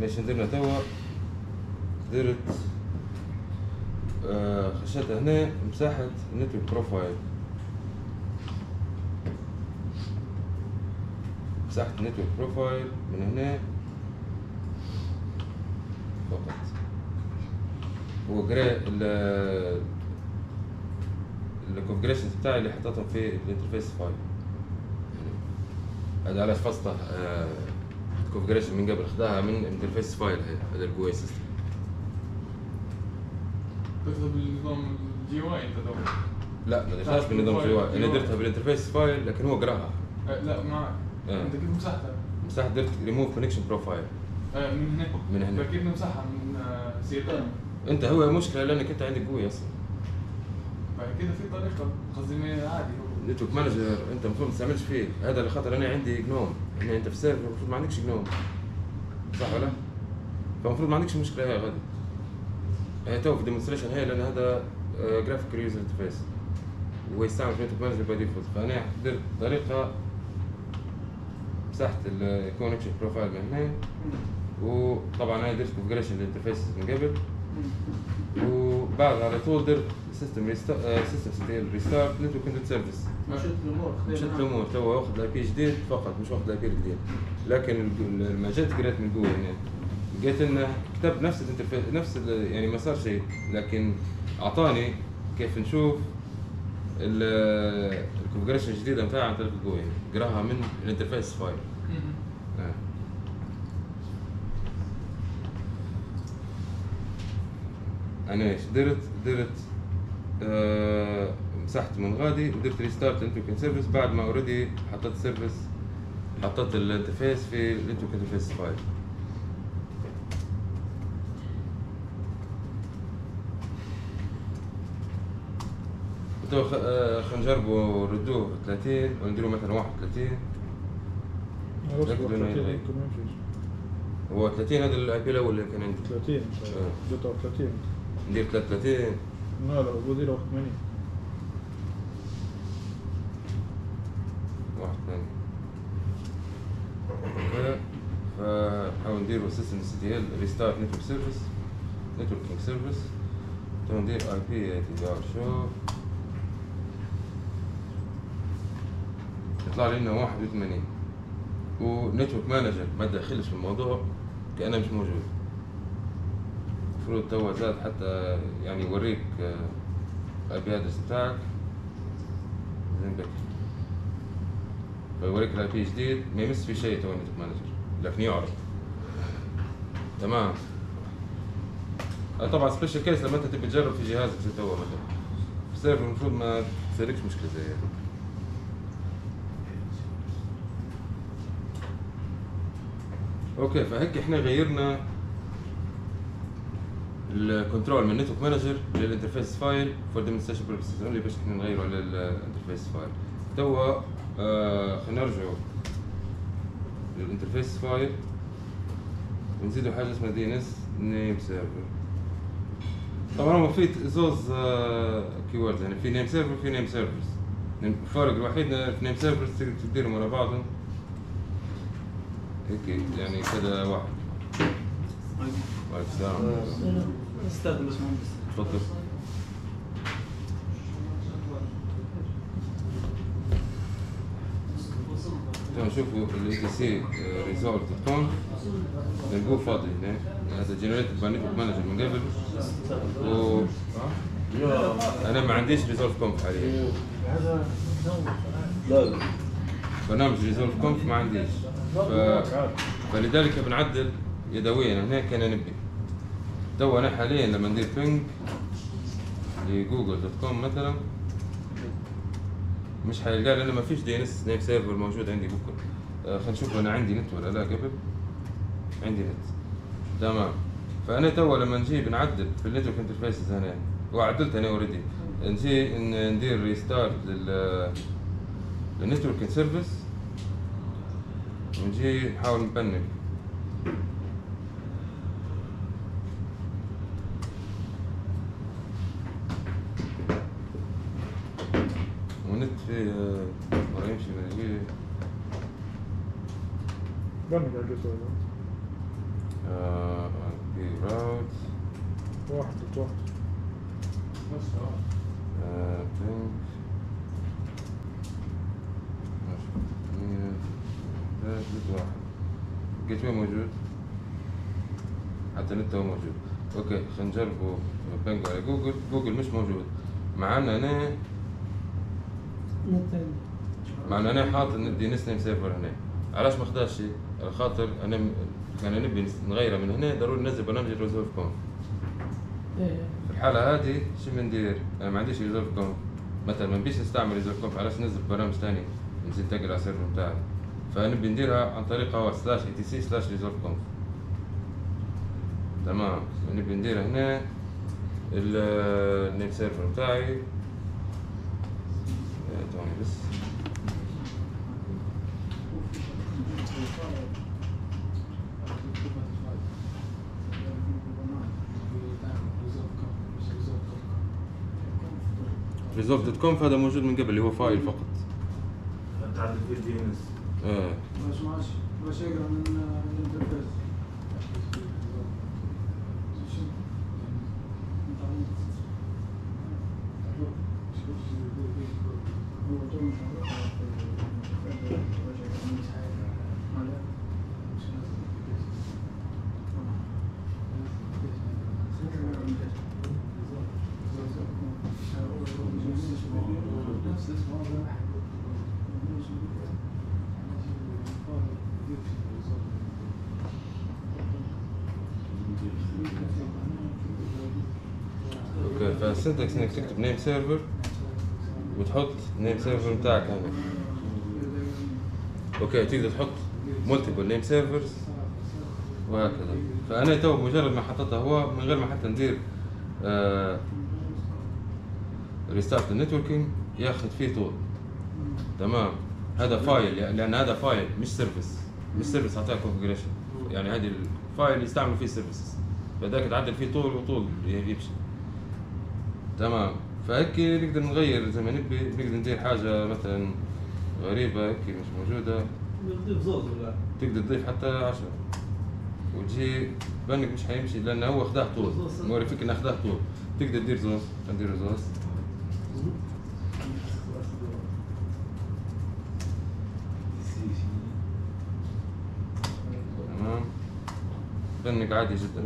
ليش درنا توا. درت آه خشيت هنا مساحة network profile مساحة network profile من هنا. فقط. وقرا ال configurations بتاعي اللي حطيتهم في ال interface file. هذا علاش فصله ال configuration من قبل خداها من interface file هي هذا ال GUI system. تكتب بالنظام ال GUI أنت تو لا ما درتهاش بالنظام GUI أنا درتها بال interface file لكن هو قراها. آه، لا معك آه. أنت كيف مسحتها؟ مساحة درت ريموف كونكشن بروفايل آه، من هنا. من هنا. فكيف مسحها من آه، سيتان أنت هو مشكلة لأنك أنت عندك GUI أصلا. بعد كده في طريقة قصدي عادي. network manager انت المفروض ما تستعملش فيه. هذا اللي خاطر أنا عندي GNOME هنا أنت في ال server المفروض ما عندكش GNOME صح ولا؟ فالمفروض ما عندكش مشكلة هي غادي. هي تو في demonstration هي لأن هذا graphic user interface وهو يستعمل في network manager by default فأنا درت طريقة مسحت ال connection profile من هنا. وطبعا أنا درت configuration لل interface من قبل. وبعد على طول درت system system restart network control service مشيت الأمور مشيت الأمور تو واخد ال IP جديد فقط مش واخد ال IP الجديد لكن لما جيت قريت من جوه هنا لقيت إنه كتب نفس ال interface نفس يعني ما صار شيء لكن أعطاني كيف نشوف ال configuration الجديدة نتاعها عن طريق قراها من ال interface file أنا إيش؟ درت درت آه مسحت من غادي درت restart لل networking service بعد ما already حطيت service حطيت ال interface في ال networking interface file تو خنجربو آه، ردوه 30 ونديرو مثلا 31 هو 30 هذا الاي بي الأول اللي كان عندي. 30 33 آه. ندير 33 لا لا ابو دي 81 81 ندير سيستم سي ال ريستارت نتورك سيرفيس networking service ندير ip addr show. يطلع لنا 81 و network manager ما داخلش في الموضوع كأنه مش موجود. المفروض توا زاد حتى يعني يوريك IP address بتاعك. زين بك. فيوريك ال IP جديد. ما يمس في شيء تو network manager لكن يعرف. تمام. آه طبعا special case لما انت تبي تجرب في جهازك زي تو مثلا. ال server المفروض ما تصيركش مشكلة زي هيك. okay فهيك إحنا غيرنا ال control من network manager لل interface file for demonstration purposes only باش نغيروا على ال interface file. توا آه خلينا نرجعوا لل interface file. ونزيدوا حاجة اسمها DNS name server طبعا هو في زوز keywords يعني في name server وفي name servers الفرق الوحيد في name servers تقدر تديرهم ورا بعضهم. هيك يعني كذا واحد. وعليكم السلام أستاذ باشمهندس تفضل نشوفوا ال etc resolv conf نلقوه فاضي هنا هذا generated by network manager من قبل و أنا ما عنديش resolv conf حاليا لا لا برنامج resolv conf ما عنديش ف... فلذلك بنعدل يدويا هنا كان نبي. تو أنا حاليا لما ندير ping ل Google dot com مثلا. مش حيلقى لأن ما فيش DNS name server موجود عندي بكرة. آه خلينا نشوف أنا عندي نت ولا لا قبل. عندي نت. تمام. فأنا تو لما نجي بنعدل في ال network interfaces هنا. وعدلت أنا already نجي ندير restart لل لل network service ونجي نحاول نبنك من يجي بنك على الجسر آه، في راوت واحد واحد بس آه بينك ثلاثة واحد جيت وين موجود؟ حتى نت هو موجود okay خلينا نجربوا ping على Google Google مش موجود معنا أنا معنا أنا حاطط DNS name server هنا. علاش ما خداش شيء؟ على خاطر أنا م- كان نبي نغيره من هنا ضروري ننزل برنامج resolv conf. في الحالة هذه شو بندير؟ أنا ما عنديش resolv conf. مثلا ما نبيش نستعمل resolv conf علاش ننزل برنامج ثاني نزيد تقرأ ال server بتاعي فنبي نديرها عن طريق هو slash etc slash resolv conf تمام. نبي ندير هنا ال name server بتاعي بس resolv dot conf هذا موجود من قبل اللي هو file فقط. ال DNS؟ آه. باش ماش باش يقرا من ال interface. okay فال syntax انك تكتب نيم سيرفر وتحط name server بتاعك هنا. okay تقدر تحط multiple name servers وهكذا. فأنا تو مجرد ما حطيتها هو من غير ما حتى ندير restart ال networking ياخذ فيه طول. تمام؟ هذا file لأن هذا file مش service مش service أعطيها configuration يعني هذه ال file يستعمل فيه services فذاك تعدل فيه طول وطول يمشي. تمام؟ فهيك نقدر نغير زي ما نبي نقدر ندير حاجة مثلا غريبة هيك مش موجودة. نضيف زوز ولا؟ تقدر تضيف حتى عشرة. وتجي ping مش حيمشي لأن هو أخذها طول. نوري فيك إنه أخذها طول. تقدر تدير زوز؟ ندير زوز. تمام. ping عادي جدا.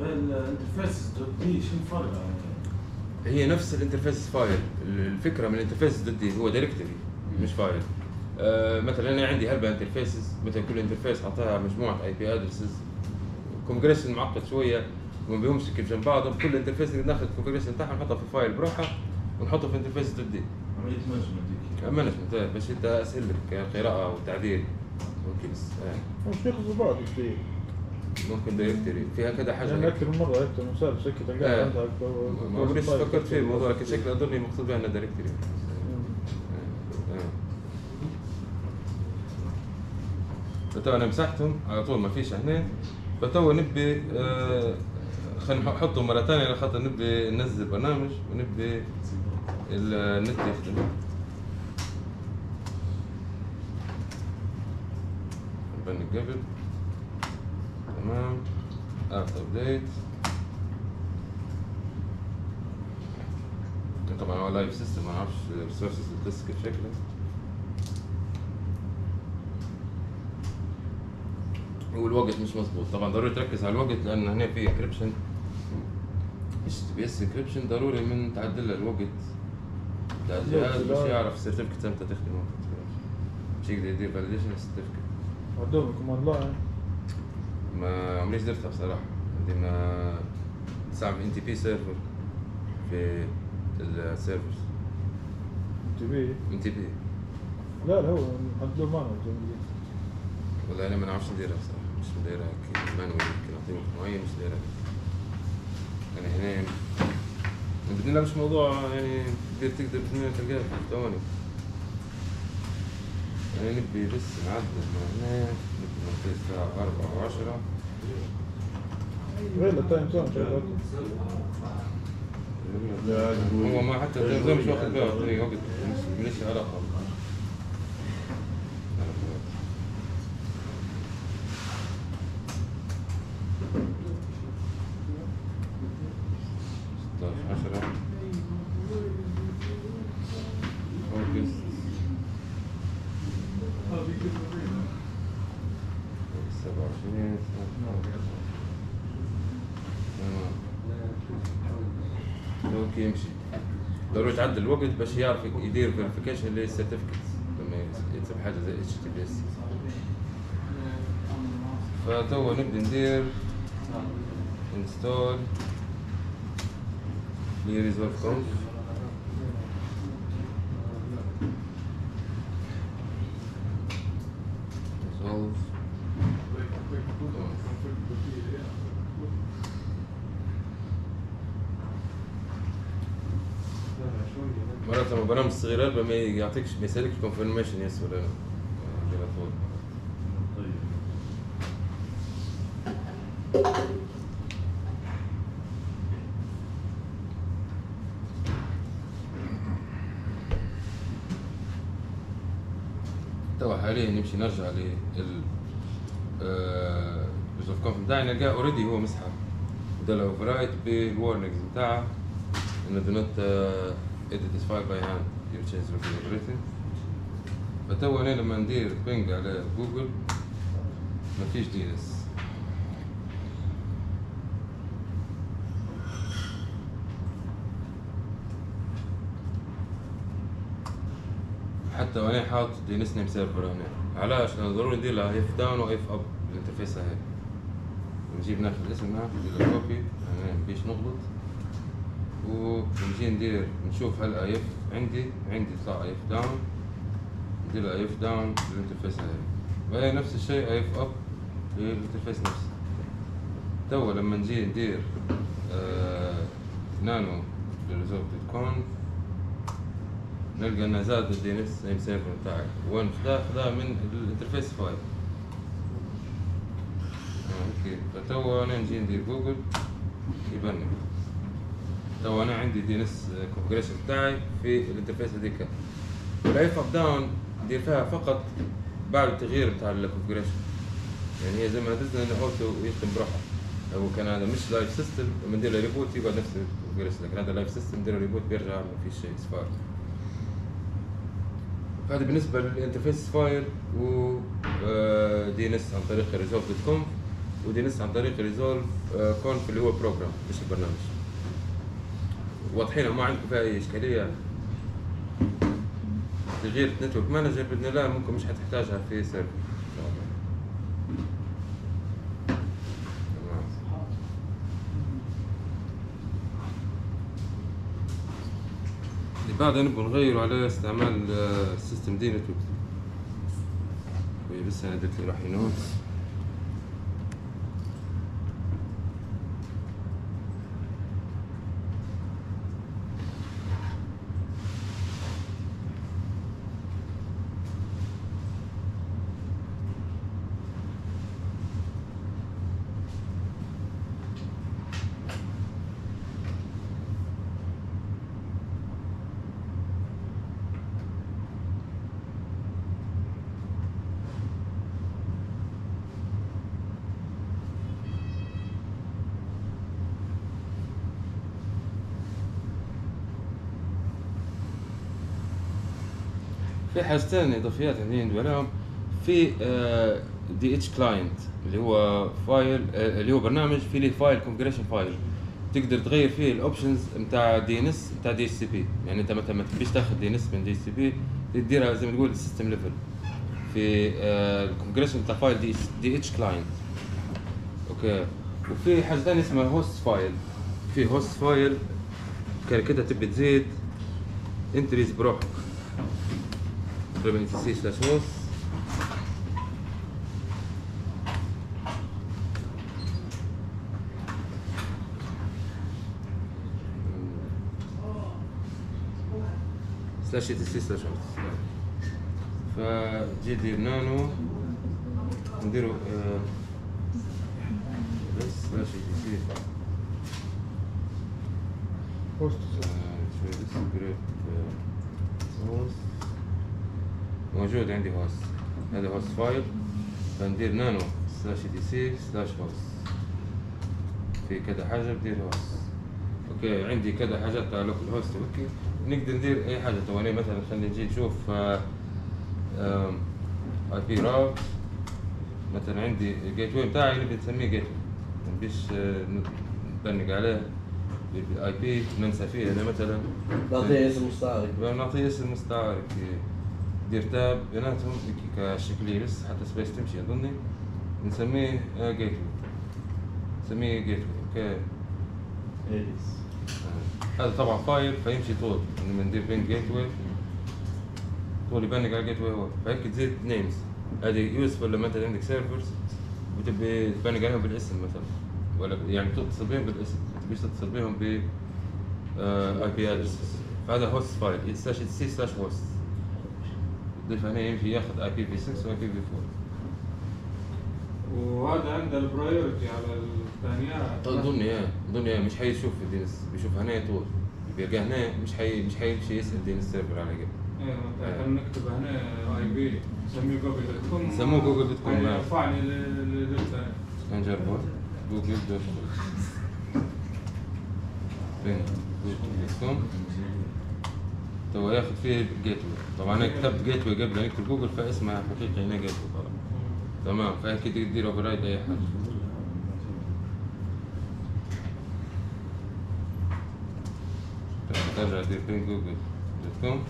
ال interface dot d شو الفرق يعني؟ هي نفس ال interface file. الفكرة من ال interface dot d هو directory مش file. آه مثلا أنا عندي هلبة interfaces مثلا كل interface حطها مجموعة IP addresses configuration معقد شوية وما بيهمش كيف جنب بعضهم. كل interface ناخذ ال configuration بتاعها نحطها في file بروحها ونحطه في interface dot d عملية management management باش أنت أسهل لك قراءة وتعديل. بس آه. مش ياخذوا بعض كثير ممكن directory فيها كذا حاجة يعني. أكثر من مرة هيك مثال شكل آه. تلقاها عندها ما عمريش فكرت في الموضوع لكن شكله اظني مقصود بها انه directory فتو أنا مسحتهم على طول ما فيش هنا. فتو نبي آه خلينا نحطهم مرة ثانية لخاطر نبي ننزل برنامج ونبي النت يخدم قبل تمام apt update طبعا هو live system ما أعرفش ال resources ال disk شكله. والوقت مش مظبوط. طبعا ضروري تركز على الوقت لأن هنا في encryption HTTPS encryption ضروري من تعدل الوقت. بتاع الجهاز باش يعرف ال certificate إمتى تخدم وامتى تخدمش مش يقدر يدير validation ال certificate command line ما عمريش درتها بصراحة. عندي ما نستعمل إن تي بي سيرفر في السيرفرز تي بي؟ إن تي بي. لا لا هو ما قلت. والله أنا ما نعرفش نديرها بصراحة. مش نديرها manual يمكن اعطيه وقت معين مش نديرها. أنا هنا بإذن الله مش موضوع يعني كبير تقدر بإذن تلقاه في ثواني أنا نبي بس نعدل. من نعطيه الساعة أربعة وعشرة. غير ال time zone شغال هو ما حتى مش واخد باله وقت ماليش علاقة ستاشر عشرة أوغست سبعة وعشرين تمام okay يمشي الوقت باش يعرف يدير verification لل certificates لما يكتب حاجة زي HTTPS فتوا نبدأ ندير install ل resolv conf resolve مرات صغيرة ما يعطيكش ما يسألكش confirmation yes ولا لا توا حاليا نمشي نرجع ل ال resolv conf بتاعي؟ نلقاه already هو مسحب وده overwrite بال warnings انه do not uh, edit this file by hand. The everything فتوا أنا لما ندير ping على جوجل مفيش DNS حتى وأنا حاط DNS name server هنا. علاش؟ لأنه ضروري ندير لها if down و if up ال interface هاي. نجيب ناخذ الاسم هنا ندير copy هنا بيش نغلط ونجي ندير نشوف هل if عندي عندي طلع if down ندير له if down لل interface هاي وهي نفس الشيء if up لل interface نفسه توا لما نجي ندير آه nano لل resolv conf نلقى إنه زاد ال DNS name server بتاعك. وين خذاه خذاه من ال interface file آه، okay. فتوا أنا نجي ندير جوجل يبني. تو أنا عندي DNS configuration بتاعي في ال interface هذيك. وال if up down ندير فيها فقط بعد التغيير بتاع ال configuration يعني هي زي ما نزلنا إنه auto يخدم بروحه هو كان هذا مش live system لما ندير له reboot يقعد نفس ال configuration لكن هذا live system ندير له reboot بيرجع ما فيش شيء صفار هذا بالنسبة لل interface file و DNS عن طريق resolv dot conf و DNS عن طريق resolv conf اللي هو program مش البرنامج. واضحين ما عندكم فيها أي إشكالية. تغيير network manager بإذن الله ممكن مش حتحتاجها في server بعدها نبغى نغيروا على استعمال ال systemd network بس أنا درت لي راح notes في حاجتين إضافيات عندي ندوي في DH client اللي هو file آه، اللي هو برنامج في له file configuration file تقدر تغير فيه ال options نتاع DNS نتاع DHCP يعني أنت مثلا ما تبيش تاخذ DNS من DHCP تديرها زي ما تقول ال system level في ال configuration بتاع file DH client okay. وفي حاجة ثانية اسمها host file في host file كان كده تبي تزيد انتريز بروحك تقريبا سي سلاش هوست سلاش تي سي سلاش هوست فجي دير نانو نديرو آه، بس سلاش هوست شوي بس جريت هوست موجود عندي هوست هذا هوست فايل. فندير نانو سلاش دي سي سلاش هوست في كذا حاجة بدير هوست أوكي عندي كذا حاجات على لوكال هوست أوكي. نقدر ندير أي حاجة تو مثلا خلينا نجي نشوف اي P route مثلا عندي ال gateway بتاعي نبي نسميه gateway نبيش آه، نبنق عليه. بال IP ننسى فيه أنا مثلا. نعطيه اسم مستعرض نعطيه اسم مستعار دير tab بيناتهم هيك كشكلية بس حتى space تمشي أظني. نسميه gateway نسميه gate okay ايديس هذا طبعا file فيمشي طول. يعني بندير ping gateway طول يبنق على gateway هو. فهيك تزيد names هذه useful لما أنت عندك servers وتبي تبنق عليهم بالاسم مثلا. ولا يعني تتصل بهم بالاسم. ما تبيش تتصل بهم ب IP address فهذا host file slash C slash host تضيف هنا يمشي ياخذ IPv 6 و IPv 4 وهذا عنده ال priority على الثانيات ضمني إيه ضمني إيه مش حيشوف DNS بيشوف هنا طول بيلقى هنا مش حي مش حيمشي يسأل DNS server على قبل إيه نكتب هنا IP نسميه Google dot com سموه Google dot com،. يرفعني للثاني نجربه Google dot com ping Google dot com تو ياخذ فيه gateway طبعا أنا كتبت جيت واي قبل أن اكتب جوجل فاسمها حقيقي هنا gateway طبعا. تمام فأكيد تقدر override أي حاجة. ترجع تدير ping Google؟ dot com؟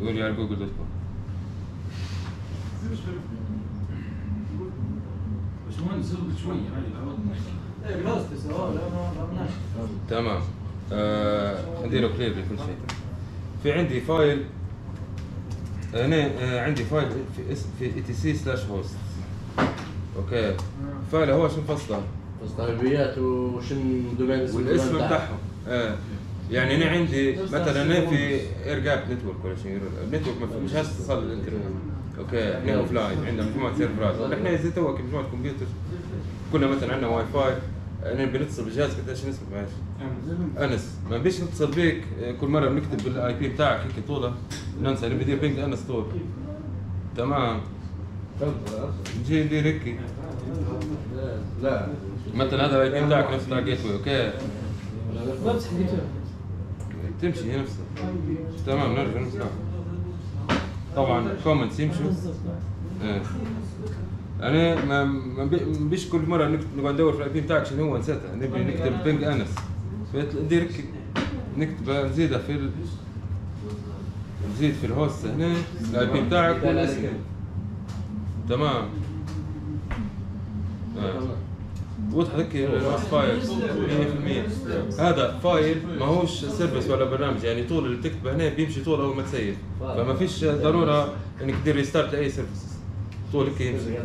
يقول لي على Google dot com. عادي عرفناش تمام. نديره clear لكل شيء. في عندي file هنا آه عندي file في اسم في ETC slash host okay. file هو شو مفصله بس طلبيات وشن دومين اسم والاسم بتاعهم. آه. يعني أنا عندي مثلا أنا في اير جاب نتورك ولا شيء. النتورك في- مش هسه اتصل الانترنت أوكي. إحنا اوف لاين عندنا مجموعة سيرفرات إحنا زي توك مجموعة كمبيوتر كنا مثلا عندنا واي فاي أنا بنتصل بالجهاز قديش نسمع؟ ماشي أنس. ما بيش نتصل بيك آه، كل مرة بنكتب بالاي بي بتاعك هيك طولة. ننسى اللي بدير بينج أنس طول. تمام. نجي ندير هيك لا. مثلا هذا ال IP بتاعك نفس بتاع gateway okay؟ تمشي هي نفسها. تمام نرجع نفتح طبعا comments يمشوا إيه. أنا ما ما بي- ما بيش كل مرة نقعد ندور في ال IP بتاعك شنو هو نسيتها. نبي نكتب ping أنس. ندير نكتب نزيدها في ال... نزيد في ال host هنا ال IP بتاعك والاسم. تمام. آه. وضح هيك file. 100% هذا file ما هوش service ولا برنامج يعني طول اللي بتكتبه هنا بيمشي طول أول ما ت save فما فيش ضرورة إنك تدير restart لأي service طول هيك يمشي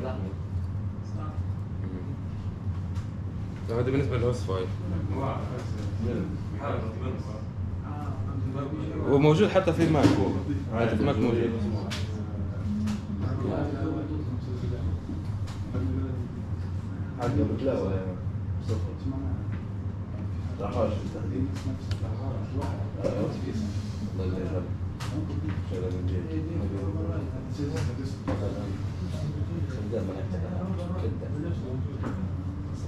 هذا بالنسبة لل host file وموجود حتى في ماك هو. حتى في ماك موجود. الله يجزاك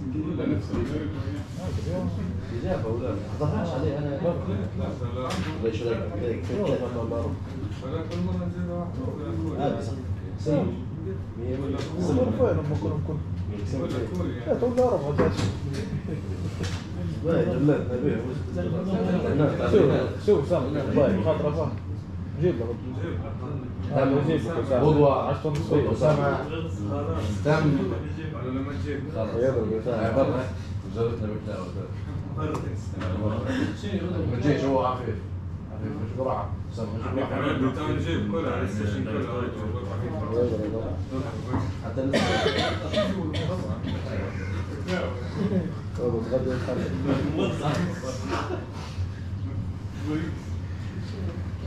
الجيل دائما إجابة ولا ما حضرناش عليه أنا الله يشريك عليك سيم صفر فايل لما كنا نكون لا يعني تو لا ربع جالس جلدنا به شوف شوف سام باي خاطر فاهم جيب جيب قدوة عشان قدوة سامع تم زودنا بالتلاوة ما تجيش هو عفيف عفيف مش برعة نجيب كلها على السيشن كلها حتى لسه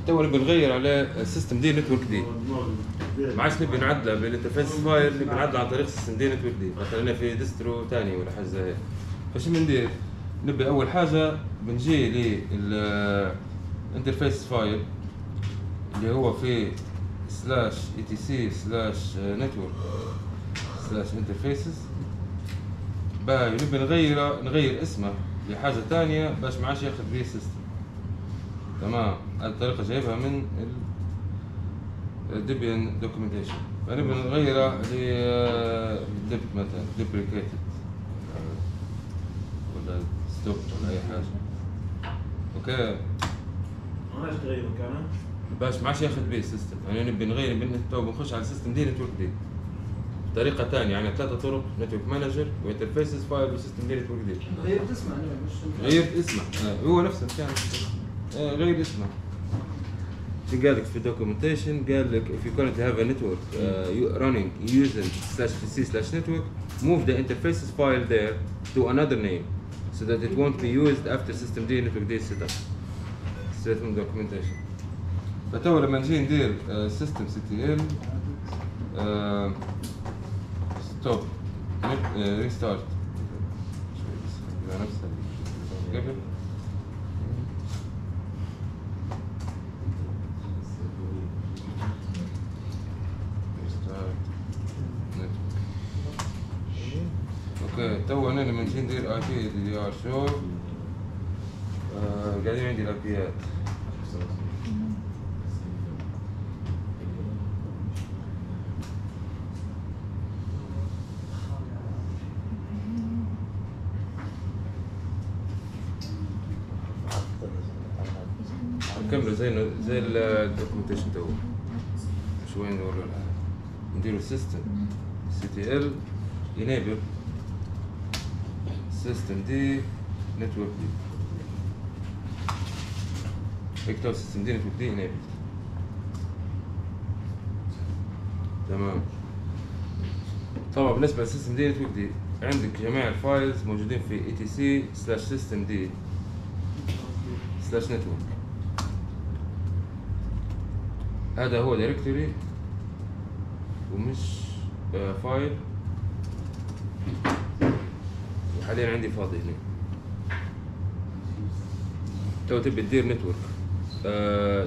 تو نبي نغير على السيستم دي نتورك دي ما عادش نبي نعدله بالانترفيس فايل نبي نعدله عن طريق سيستم دي نتورك دي مثلا أنا في ديسترو ثاني ولا حاجة زي فشو بندير؟ نبي أول حاجة بنجي لل interface file اللي هو في slash etc slash network slash interfaces باي نبي نغيره نغير اسمه لحاجة ثانية باش ما عادش ياخذ بيه system تمام؟ الطريقة جايبها من ال Debian documentation فنبي نغيرها ل dep مثلا deprecated ولا stop ولا أي حاجة. okay؟ علاش تغير مكانه؟ باش ما عادش ياخذ بيه ال system يعني نبي نغير من تو بنخش على ال systemd-networkd. طريقة ثانية يعني ثلاثة طرق network manager و interfaces file و systemd-networkd. غيرت اسمه يعني مش غيرت اسمه. آه هو نفس المكان آه غير اسمه. قال لك في الدوكيومنتيشن قال لك if you currently have a network uh, you- running using slash pc slash network move the interfaces file there to another name so that it won't be used after system D network D setup straight from documentation فتو لما نجي ندير uh, system ctl uh, stop net- uh, restart شوي بس إذا نفسها اللي قبل تو أنا لما نجي ندير ip addr آه، قاعدين عندي ال IP ات نكملوا زي زي ال documentation تو شوي ندور لها نديروا سيستم سي تي ال ينيبل سيستم دي نتورك دي. اكتب systemd-networkd enable تمام. طبعا بالنسبة لل systemd-networkd عندك جميع ال files موجودين في etc slash systemd slash network هذا هو directory ومش آه، file وحاليا عندي فاضي هنا تو تبي تدير network. آه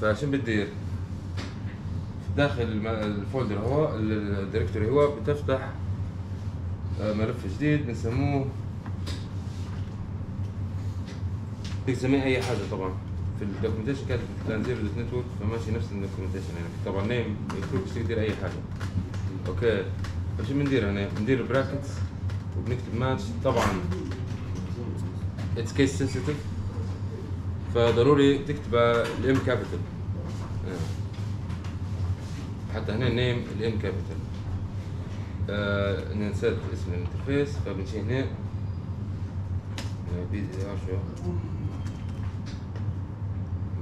فعشان بتدير داخل ال folder هو ال directory هو بتفتح آه ملف جديد بنسموه. تسميه أي حاجة طبعا. في ال documentation كاتب LAN zero network فماشي نفس ال documentation يعني. طبعا name يكتب تقدر أي حاجة. okay. فشو بندير هنا؟ بندير brackets وبنكتب ماتش طبعا it's case sensitive فضروري تكتب ال M capital حتى هنا name ال M capital آه نسيت اسم ال interface. فبنشي هنا. بي دي شو؟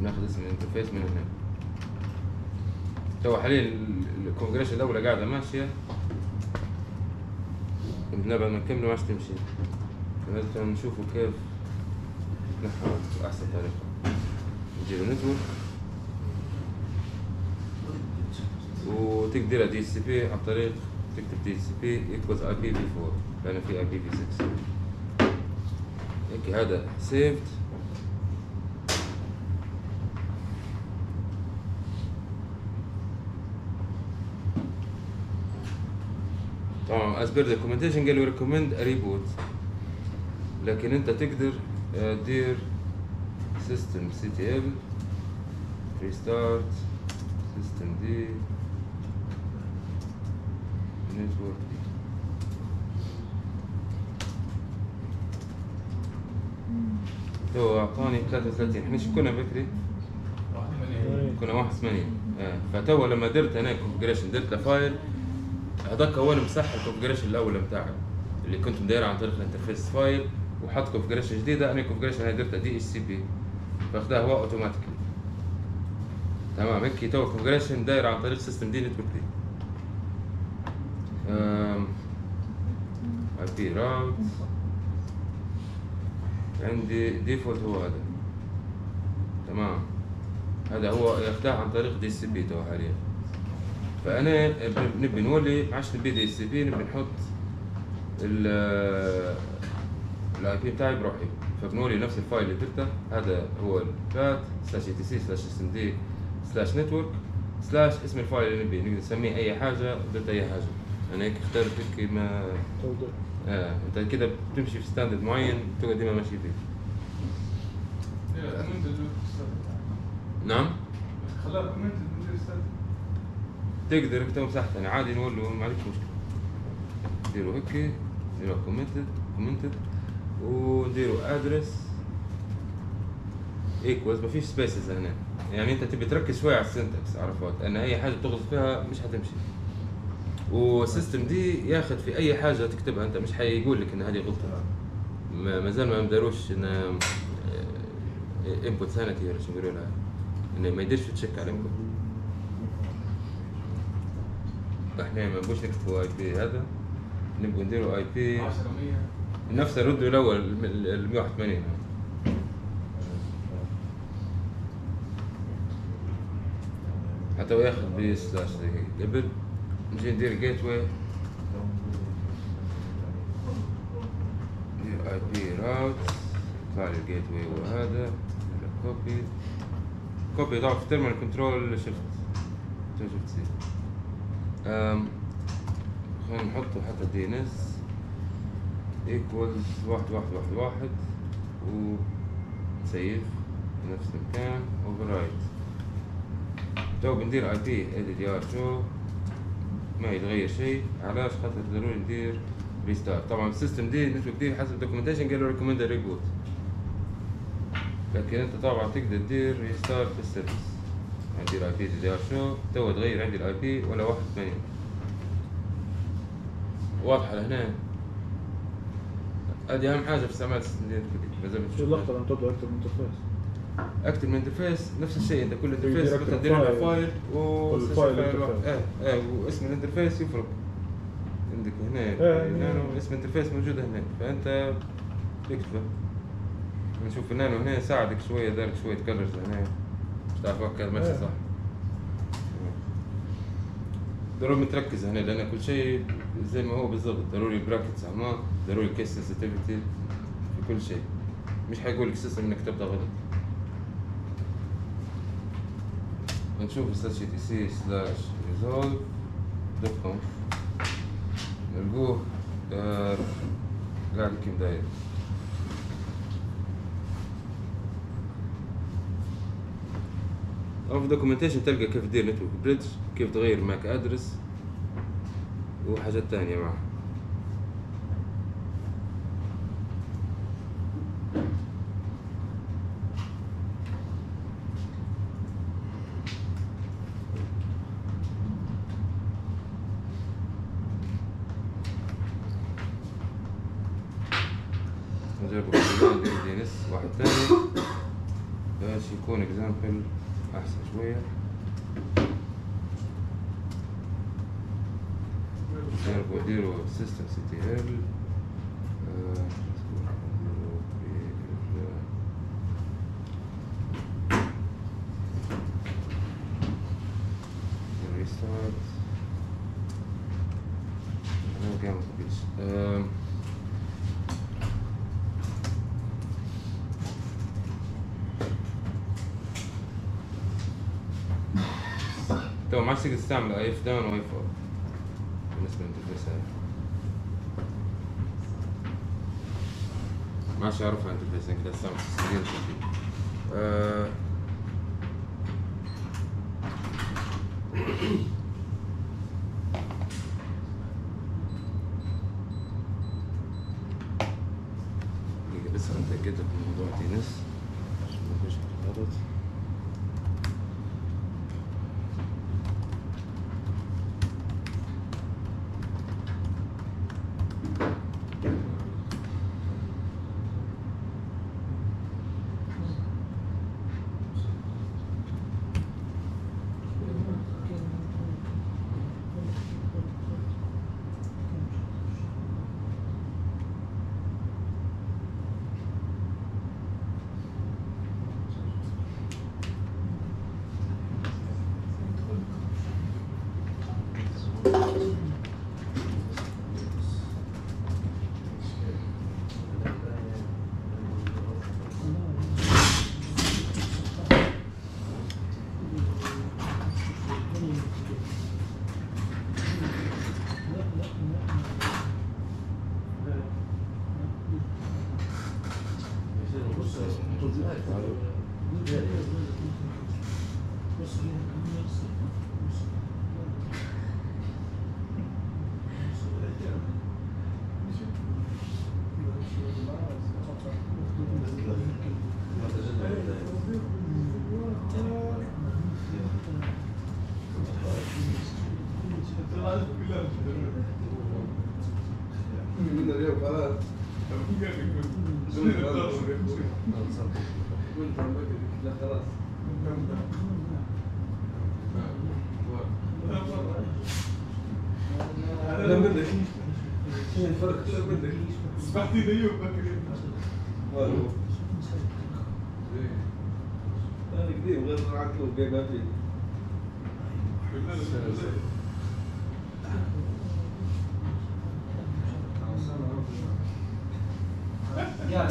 بناخذ اسم الانترفيس من هنا. تو حاليا الكونفجريشن الأولى قاعدة ماشية. بنبقى نكمل ماش تمشي. فلازم نشوفوا كيف نحن أحسن طريقة. نجي له نتورك وتقدر دي سي بي عن طريق تكتب دي سي بي ايكوز اي بي في 4 لأن في IPv6 هيك هذا saved as per documentation قالوا recommend reboot لكن انت تقدر تدير سيستم سي تي ال ريستارت سيستم دي networkd تو أعطاني 33 إحنا شو كنا بكري؟ كنا 81 آه. فتو لما درت هناك configuration درت file هذاك هو المسح ال configuration الأول بتاعي اللي كنت مدايره عن طريق ال interface file وحط configuration جديدة أنا ال configuration هاي درتها DHCP فاخدها هو automatically تمام هيك تو configuration داير عن طريق systemd networkd ip route عندي default هو هذا. تمام. هذا هو ياخدها عن طريق DHCP تو حاليا. فأنا نبي نولي عشان نبي DHCP نبي نحط ال ال IP بتاعي بروحي. فبنولي نفس ال file اللي درته. هذا هو ال path slash etc slash systemd slash network slash اسم ال file اللي نبيه. نقدر نسميه أي حاجة درت أي حاجة. أنا هيك اخترت هيك ما آه أنت كده بتمشي في standard معين تقعد ديما ماشي فيه. نعم؟ خلاها comment تقدر انت مسحت أنا عادي نقول له ما عليك مشكلة. نديروا هيك نديروا commented commented ونديروا address equals ما فيش spaces هنا. يعني انت تبي تركز شوية على ال syntax عرفت؟ ان أي حاجة بتغلط فيها مش هتمشي وال systemd ياخذ في أي حاجة تكتبها أنت مش حيقول لك إن هذه غلطة. ما زال ما مداروش إن input sanity ولا شو يقولوا لها ما يديرش check على ال input إحنا ما نبغوش نكتبوا اي بي هذا. نبغى نديروا اي بي 10 100 نفس الردوا الأول ال 181 حتى ياخذ بي سلاش قبل نجي ندير جيت واي ندير اي بي راوت يطلع لي الجيت واي وهذا. كوبي copy ضغط في terminal control shift. shift C خلينا نحطه حتى DNS equals واحد واحد واحد واحد. و save في نفس المكان. overwrite تو بندير ip addr show ما يتغير شيء. علاش؟ خاطر ضروري ندير restart طبعا ال systemd نسبة كتير حسب ال documentation قالوا recommend reboot لكن أنت طبعا تقدر تدير restart في ال service. عندي ال ip addr show؟ تو تغير عندي ال IP ولا واحد ثمانية واضحة لهنا. هذه أهم حاجة في استعمال لازم شو اللقطة لما تطلع؟ اكتب انترفيس اكتب من انترفيس نفس الشيء. أنت كل interface أكتر مثلا تدير له file. و كل file file واحد. interface. آه آه واسم ال interface يفرق. عندك هنا إيه. اسم ال interface موجود هنا. فأنت تكتبه. نشوف النانو هنا. يساعدك شوية دارك شوية كلرز هنا. مش تعرف وكل ماشي. صح. ضروري متركز هنا لأن كل شيء زي ما هو بالضبط. ضروري براكتس اعماق ضروري كيس سنسيتيفيتي في كل شيء. مش حيقول لك سيستم إنك تبدأ غلط. نشوف سلاش تي سي سلاش ريزولف دوت كوم نلقوه دار قاعد كيف داير في documentation تلقى كيف تدير network bridge كيف تغير MAC address وحاجات تانية معه. نجرب كمان ندير DNS واحد تاني. باش يكون example أحسن شوية. نجربوا نديروا systemctl restart أنا قاعد ما تبيش. أم، تو ما عادش تقدر تستعمل ifdown و ifup بالنسبة لل interface هاي ما عادش اعرفها interface انك تستعمل آه، دقيقة بس اتاكد من موضوع دي نس عشان ما يكونش غلط Thank you. لا منك لا منك سمعتي ديوب هذا قديم غير عقله بيبقى فيه قاعد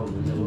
هذا تو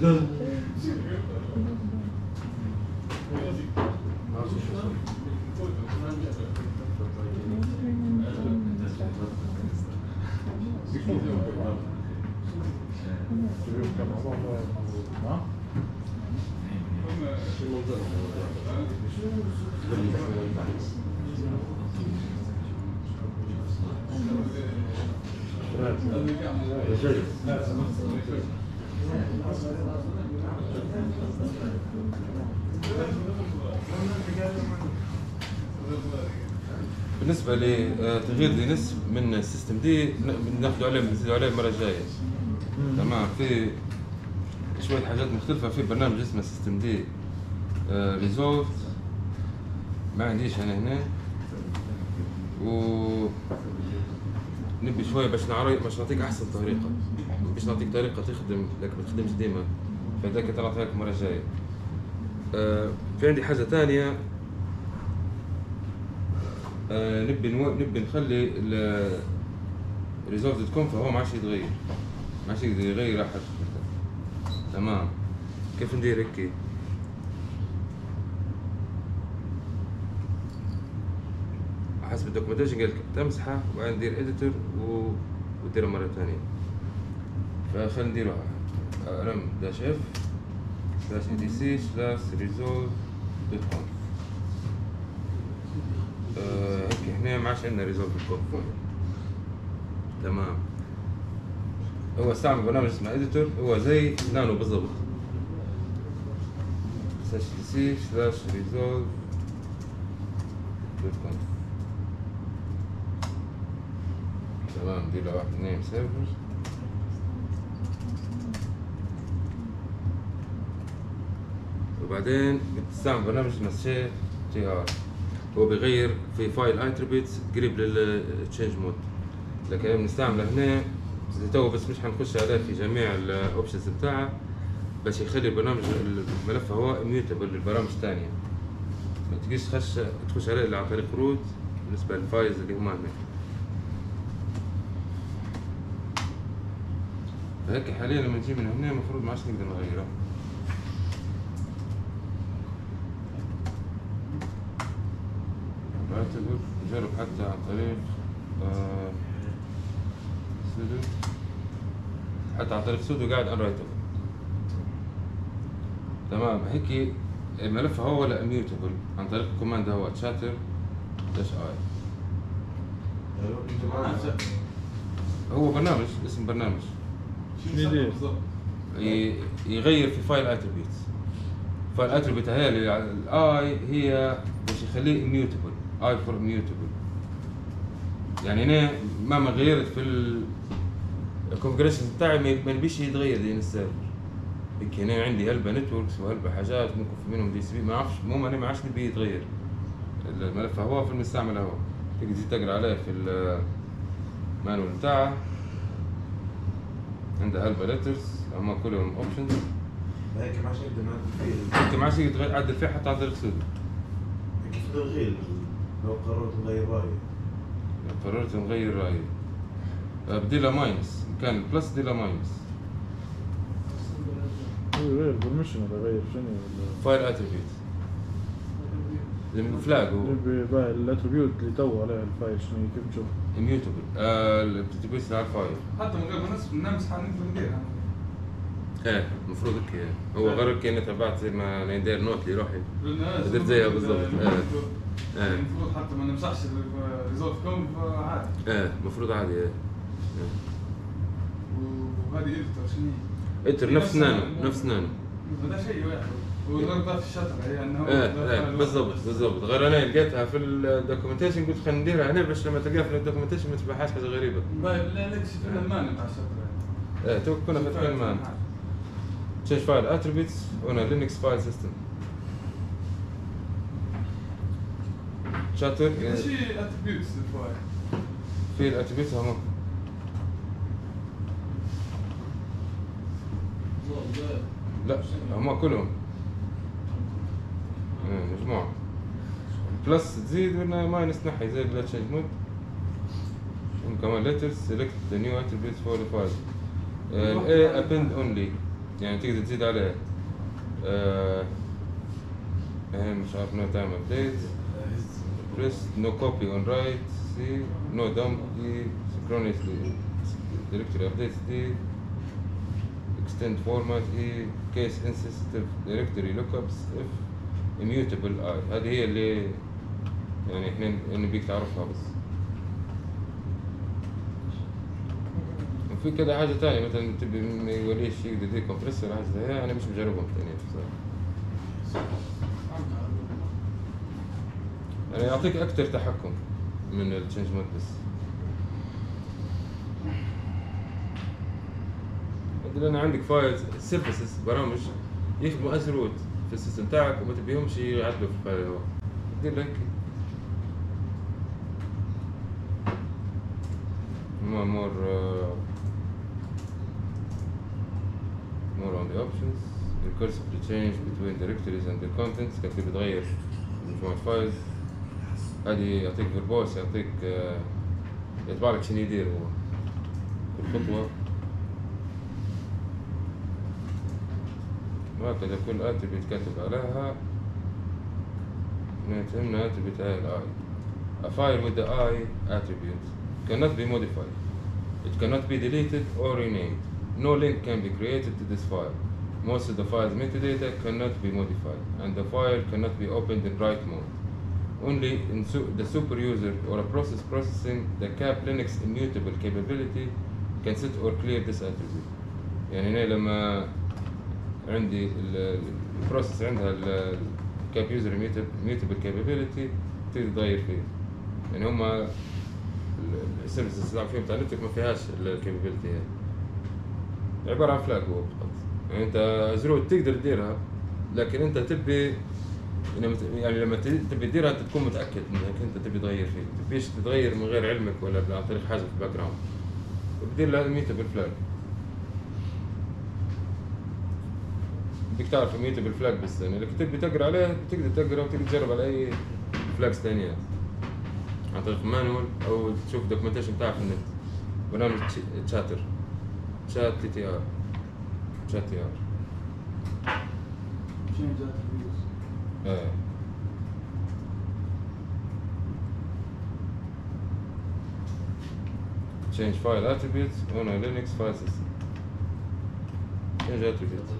Yeah. بالنسبة لتغيير DNS من ال systemd ناخذوا عليه نزيدوا عليه المرة الجاية. تمام. في شوية حاجات مختلفة. في برنامج اسمه systemd resolve ما عنديش أنا هنا. و نبي شوية باش نعرف باش نعطيك أحسن طريقة. باش نعطيك طريقة تخدم. لكن ما تخدمش ديما. فهذاك تعطيها لك المرة الجاية. آه في عندي حاجة ثانية آه نبي. نبي نخلي resolv dot conf فهو ما عادش يتغير. ما عادش يقدر يغير احد تمام. كيف ندير هيك؟ حسب ال documentation قال لك تمسحه وبعدين ندير editor و... وتديرها مرة ثانية. فخلينا نديرها dash f slash etc slash resolv dot conf آه، هيك هنا ما عادش عندنا resolv dot conf تمام. هو استعمل برنامج اسمه editor هو زي نانو بالضبط. slash etc slash resolv dot conf تمام دي واحد name server. وبعدين بتستعمل برنامج اسمه تي attr هو بيغير في file attributes قريب لل change mode لكن بنستعمله هنا. تو بس مش حنخش عليه في جميع ال options بتاعه بس يخلي البرنامج الملف هو immutable للبرامج الثانية ما تجيش تخش تخش عليه إلا عن طريق root بالنسبة لل files اللي هما هنا هيك حاليا لما نجي من هنا المفروض ما عادش نقدر نغيره. بعتقد نجرب حتى عن طريق آه، sudo حتى عن طريق sudo قاعد unwritable تمام. هيك الملف هو ولا immutable عن طريق ال command هو. chattr dash i؟ هو برنامج اسم برنامج. يغير في file attributes file attribute هي ال i هي باش يخليه immutable i for immutable يعني هنا مهما غيرت في ال configuration بتاعي ما- نبيش يتغير دي ال server هيك هنا عندي هلبة networks وهلبة حاجات ممكن في منهم DHCP ما أعرفش المهم أنا ما عادش نبي يتغير. الملف هو في المستعمل هو تقدر تقرأ عليه في ال manual بتاعه. عنده هلبة letters هم كلهم options هيك ما عادش نقدر نعدل فيه انت ما عادش تقدر تعدل فيه حتى عن طريق كيف نغير لو قررت نغير رأيي. قررت نغير رأيي. بديلها minus. كان plus ديلها minus. هو يغير permission ولا يغير شنو؟ file attribute ال flag هو. ال attribute اللي تو عليه ال file شنو؟ هي كيف نشوف immutable ال attribute على ال file. حتى من غير ما نس- نمسح نقدر نديرها إيه المفروض هيك يعني. هو غير كان تبعت زي ما ندير note لروحي لأن قدرت زيها بالضبط. ال- آه. يعني إيه. المفروض حتى ما نمسحش ريزولف كوم عادي. إيه المفروض عادي إيه. وهذه اديتور شنو؟ اتر نفس نانو نفس نانو. هذا شيء واحد. وغير ضاف الشطر هي أنه إيه إيه بالضبط بالضبط. غير أنا لقيتها في الدوكيومنتيشن قلت خلينا نديرها هنا باش لما تلقاها في الدوكيومنتيشن ما تبقاش حاجة غريبة. لا لك شفنا المانع بتاع الشطر إيه تو كنا فاتحين معنا تشينج فايل اتريبيوتس هنا Linux file system chattr هذا شيء attributes ال file؟ في ال attributes هم لا هم كلهم إيه، مجموعة plus تزيد ولا minus تنحي زي لا change mode كمان letters select the new attributes for the file ال A append only يعني تقدر تزيد عليه آه إيه، مش عارف no time update press no copy on write C no dump E synchronously directory updates D extend format E case insensitive directory lookups F immutable I. هذه هي اللي يعني إحنا نبيك تعرفها بس. وفي كذا حاجة تانية مثلا تبي ما يوليش يقدر يدير compress ور حاجة زي هي أنا مش مجربهم تاني بصراحة. يعني يعطيك أكثر تحكم من ال change mode بس لأن عندك files services برامج يخدموا as root في ال system تاعك وما تبيهمش يعدلوا في ال file هو. دير هنا more uh, more on the options. Recursively change directories and their contents كان كيف بتغير مجموعة files هذه يعطيك verbose يعطيك آه، يتبع لك شنو يدير هو. كل خطوة وهكذا كل attribute كاتب عليها attribute هاي ال i A file with the i attribute cannot be modified. It cannot be deleted or renamed. No link can be created to this file. Most of the file's metadata cannot be modified, and the file cannot be opened in write mode. Only in su- the super user or a process processing the cap Linux immutable capability can set or clear this attribute. يعني هنا لما عندي ال- ال- البروسيس عندها الكاب يوزر immutable capability تقدر تغير فيه. يعني هما ال services اللي فيهم ال network ما فيهاش ال capability هاي. عبارة عن flag هو فقط يعني أنت زرود تقدر تديرها لكن أنت تبي يعني لما تبي تديرها أنت تكون متأكد إنك أنت تبي تغير فيه. تبيش تتغير من غير علمك ولا عن طريق حاجة في ال background وبدير لها immutable flag بدك تعرف immutable flag بس يعني لكن تبي تقرا عليه تقدر تقرأ وتقدر تجرب على أي flags ثانية عن طريق manual أو تشوف documentation بتاعه في النت. برنامج ch- chattr chat t t r chat t r change attributes إيه. Change file attributes on a Linux file system. change attributes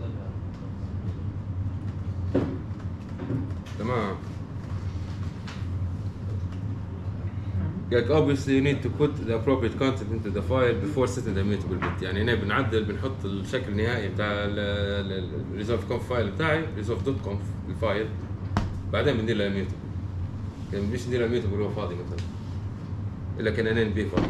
تمام like obviously you need to put the appropriate content into the file before setting the immutable bit يعني هنا بنعدل بنحط الشكل النهائي بتاع ال resolv conf file بتاعي resolv dot conf ال file بعدين بندير له immutable يعني مش ندير له immutable وهو فاضي مثلا الا كان نبي فاضي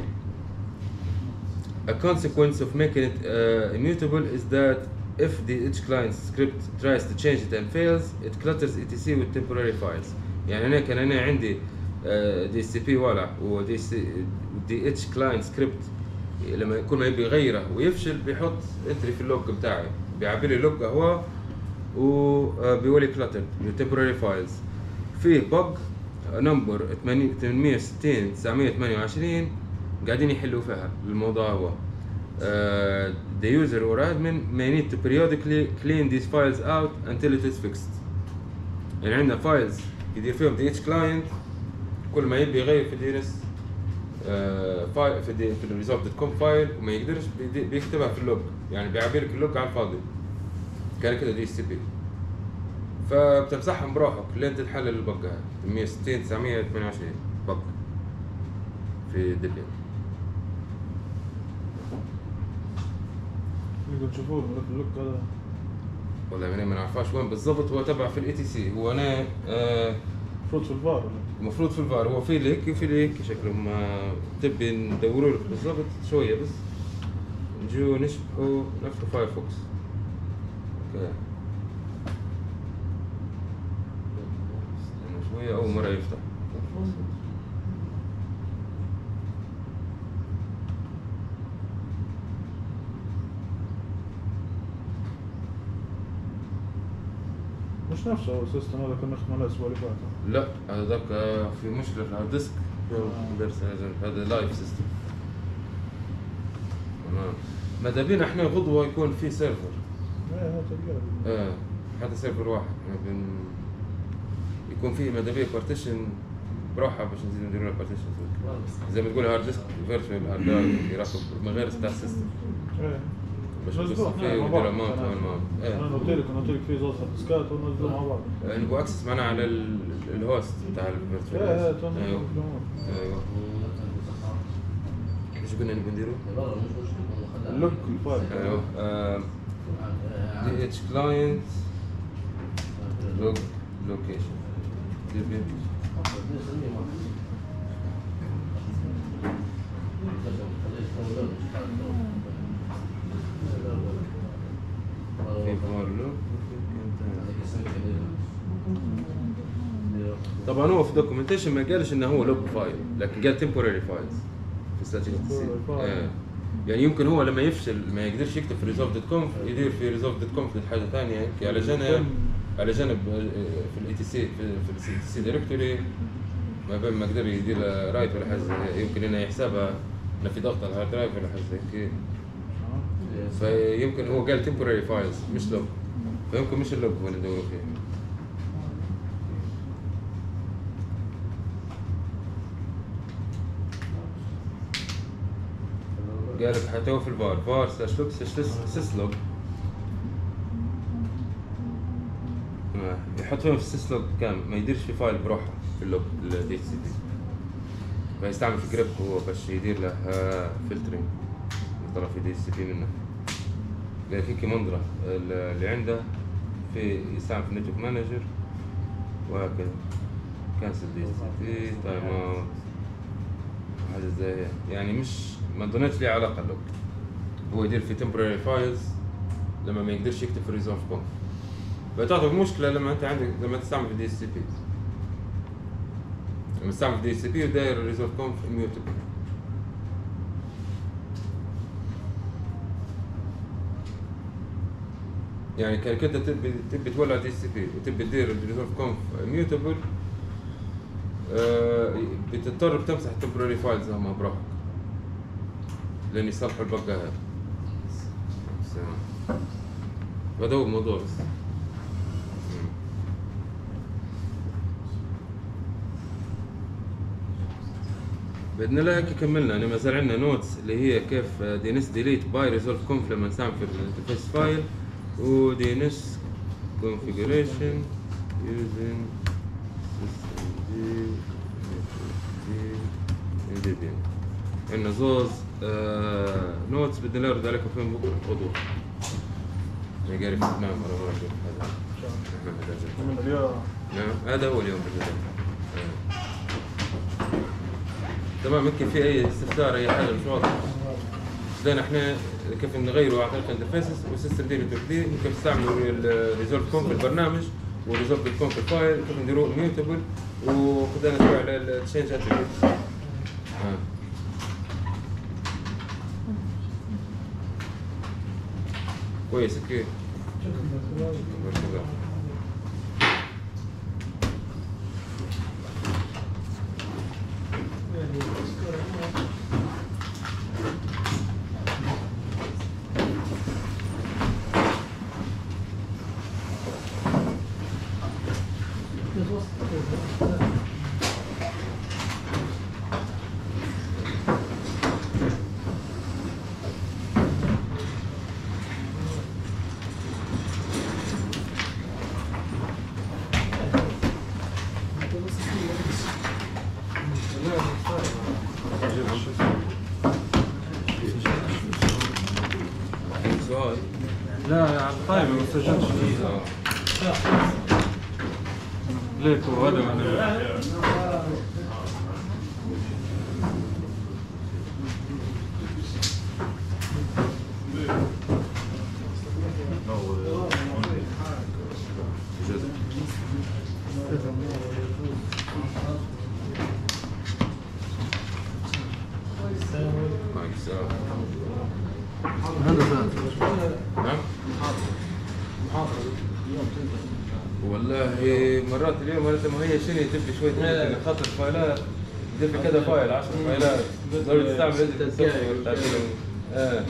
A consequence of making it uh, immutable is that if the dhclient script tries to change it and fails, it clutters etc with temporary files. يعني أنا كان أنا عندي DHCP ولا ودي dhclient script لما يكون ما يبي يغيره ويفشل بيحط entry في ال log بتاعي. بيعبي لي ال log هو وبيقول لي cluttered temporary files. في bug number 860 928 قاعدين يحلوا فيها الموضوع هو. uh, the user or admin may need to periodically clean these files out until it is fixed. يعني عندنا files يدير فيهم dhclient كل ما يبي يغير في DNS file في دي في ال resolv.conf file وما يقدرش بيكتبها في ال log. يعني بيعبي لك ال log على الفاضي. كان كده DHCP فبتمسحهم بروحك لين تتحلل ال bug هاي 160 928 بق في ديبيان نشوفوه الملف اللوك هذا والله من ما نعرفهاش وين بالضبط هو تبع في الاي تي سي هو أنا آه المفروض في الفار المفروض في الفار. هو في ليك وفي ليك شكلهم ما تبي ندوروا لك بالضبط شوية بس. نجو نشبحوا نفتحوا فايرفوكس أوكي. شوية أول مرة يفتح. مش نفسه هو ال system هذا كنا نخدم عليه الأسبوع اللي فات لا هذاك آه، في مشكلة في ال hard disk هذا live system ماذا بينا إحنا غدوة يكون في server إيه هذا تلقاه آه حتى سيرفر واحد. بن يكون فيه ماذا بيه بارتيشن بروحها باش نزيد نديروا لها بارتيشن زي ما تقول هارد ديسك فيرتشوال هارد درايف يراقب من غير ستار سيستم إيه باش نعم، مع واماونت أنا إيه قلت لك أنا قلت لك في زوز ديسكات ونزلوا مع بعض نبغى اكسس معنا على ال- الهوست بتاع إيه الفيرتشوال إيه أيوه. أيوه قلنا نديروا؟ ال log ال file أيوه dhclient log location var log طبعا هو في documentation ما قالش إنه هو log file لكن قال temporary files في اتش تي سي. آه. يعني يمكن هو لما يفشل ما يقدرش يكتب في resolv.conf يدير في resolv.conf حاجة ثانية هيك على جنب على جنب آه، في ال etc في ال etc directory ما بين ما قدر يدير write ولا حاجة. يمكن إنه يحسبها إنه في ضغط على ال hard drive ولا حاجة زي هيك فيمكن هو قال temporary files مش log فيمكن مش ال log هو اللي ندور فيه. قال حتى في الفار. فار سلاش لوج سلاش لوج فيهم في السيس لوج كام ما يديرش في فايل بروحه في اللوج الدي سي بي فيستعمل في جريب هو باش يدير له فلترنج يطلع في دي سي بي منه. قال لك هيك منظرة اللي عنده في يستعمل في نتورك مانجر وهكذا. كانسل دي سي P timeout حاجة زي هيك يعني مش ما ظنيتش ليه علاقة ال log هو يدير في temporary files لما ما يقدرش يكتب في resolv.conf فتعطيك مشكلة لما أنت عندك لما تستعمل في DHCP لما تستعمل في DHCP وداير resolv.conf immutable يعني انت تبي تبي تولع DHCP وتبي تدير ال resolv.conf mutable بتضطر بتمسح ال temporary files هم بروحك. لأن يصلحوا ال bug ة هذا. هذا هو الموضوع بس. بإذن الله هيك كملنا. يعني ما زال عندنا notes اللي هي كيف DNS ديليت باي resolv.conf لما نستعمل في ال interface file و DNS configuration using systemd debian عندنا زوز آه notes بدنا نرد عليكم فيهم بكرة خذوا يعني قاري في نعم مرة مرة أشوف هذا. من اليوم. نعم هذا هو اليوم. آه. تمام يمكن في أي استفسار أي حاجة مش واضحة. لأن إحنا كيف نغيروا عن طريق ال interfaces وال systemd دي كيف تستعملوا ال resolve في البرنامج وال resolv.conf في ال file كيف نديروا immutable وبدأنا نسوي على ال change attributes كويس okay. بارك الله. سؤال لا يا عم طيب ما سجلتش ليك وهذا وأنا جزء معك السلام نعم والله مرات اليوم مرات ما هي شنو تبي شوية تبي خاطر فايلات. تبي كذا فايل 10 فايلات. ضروري تستعمل السوفت تعديلهم آه.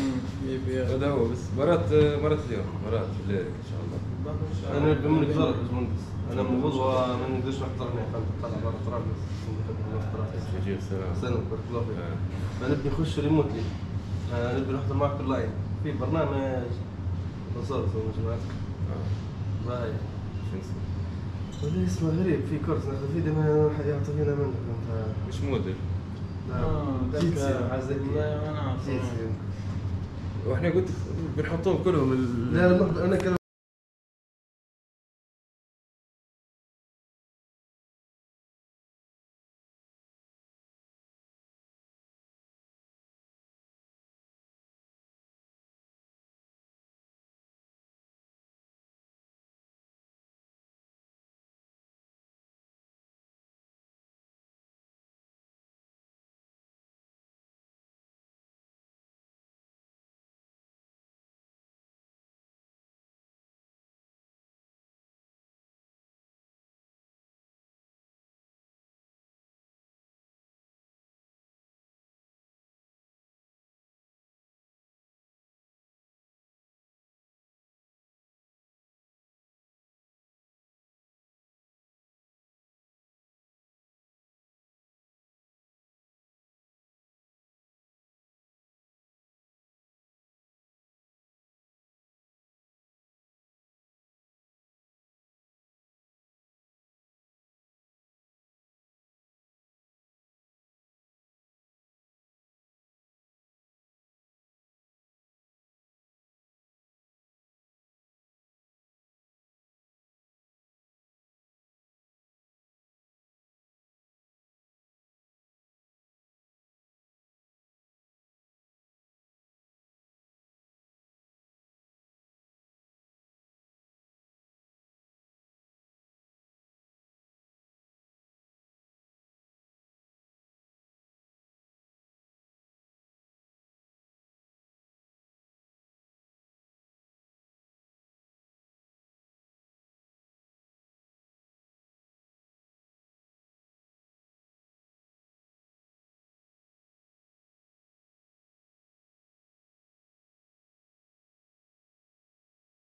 هذا هو بس. مرات مرات اليوم مرات في الليل إن شاء الله. أنا نبي منك زرق يا باشمهندس أنا من غدوه ما نقدرش نحضرني فهمت طلع برا طرابلس. السلام. سنة بارك الله فيك آه. فنبي نخش ريموتلي آه، نبي نحضر معك اونلاين في برنامج. وصلت هو جماعة. آه. باي. شو والله اسمه غريب في كورس ناخذ فيه دائما يعطي فينا منه مش موديل. عزك لا ما نعرف. وإحنا قلت بنحطهم كلهم ال- لا لا أنا كلام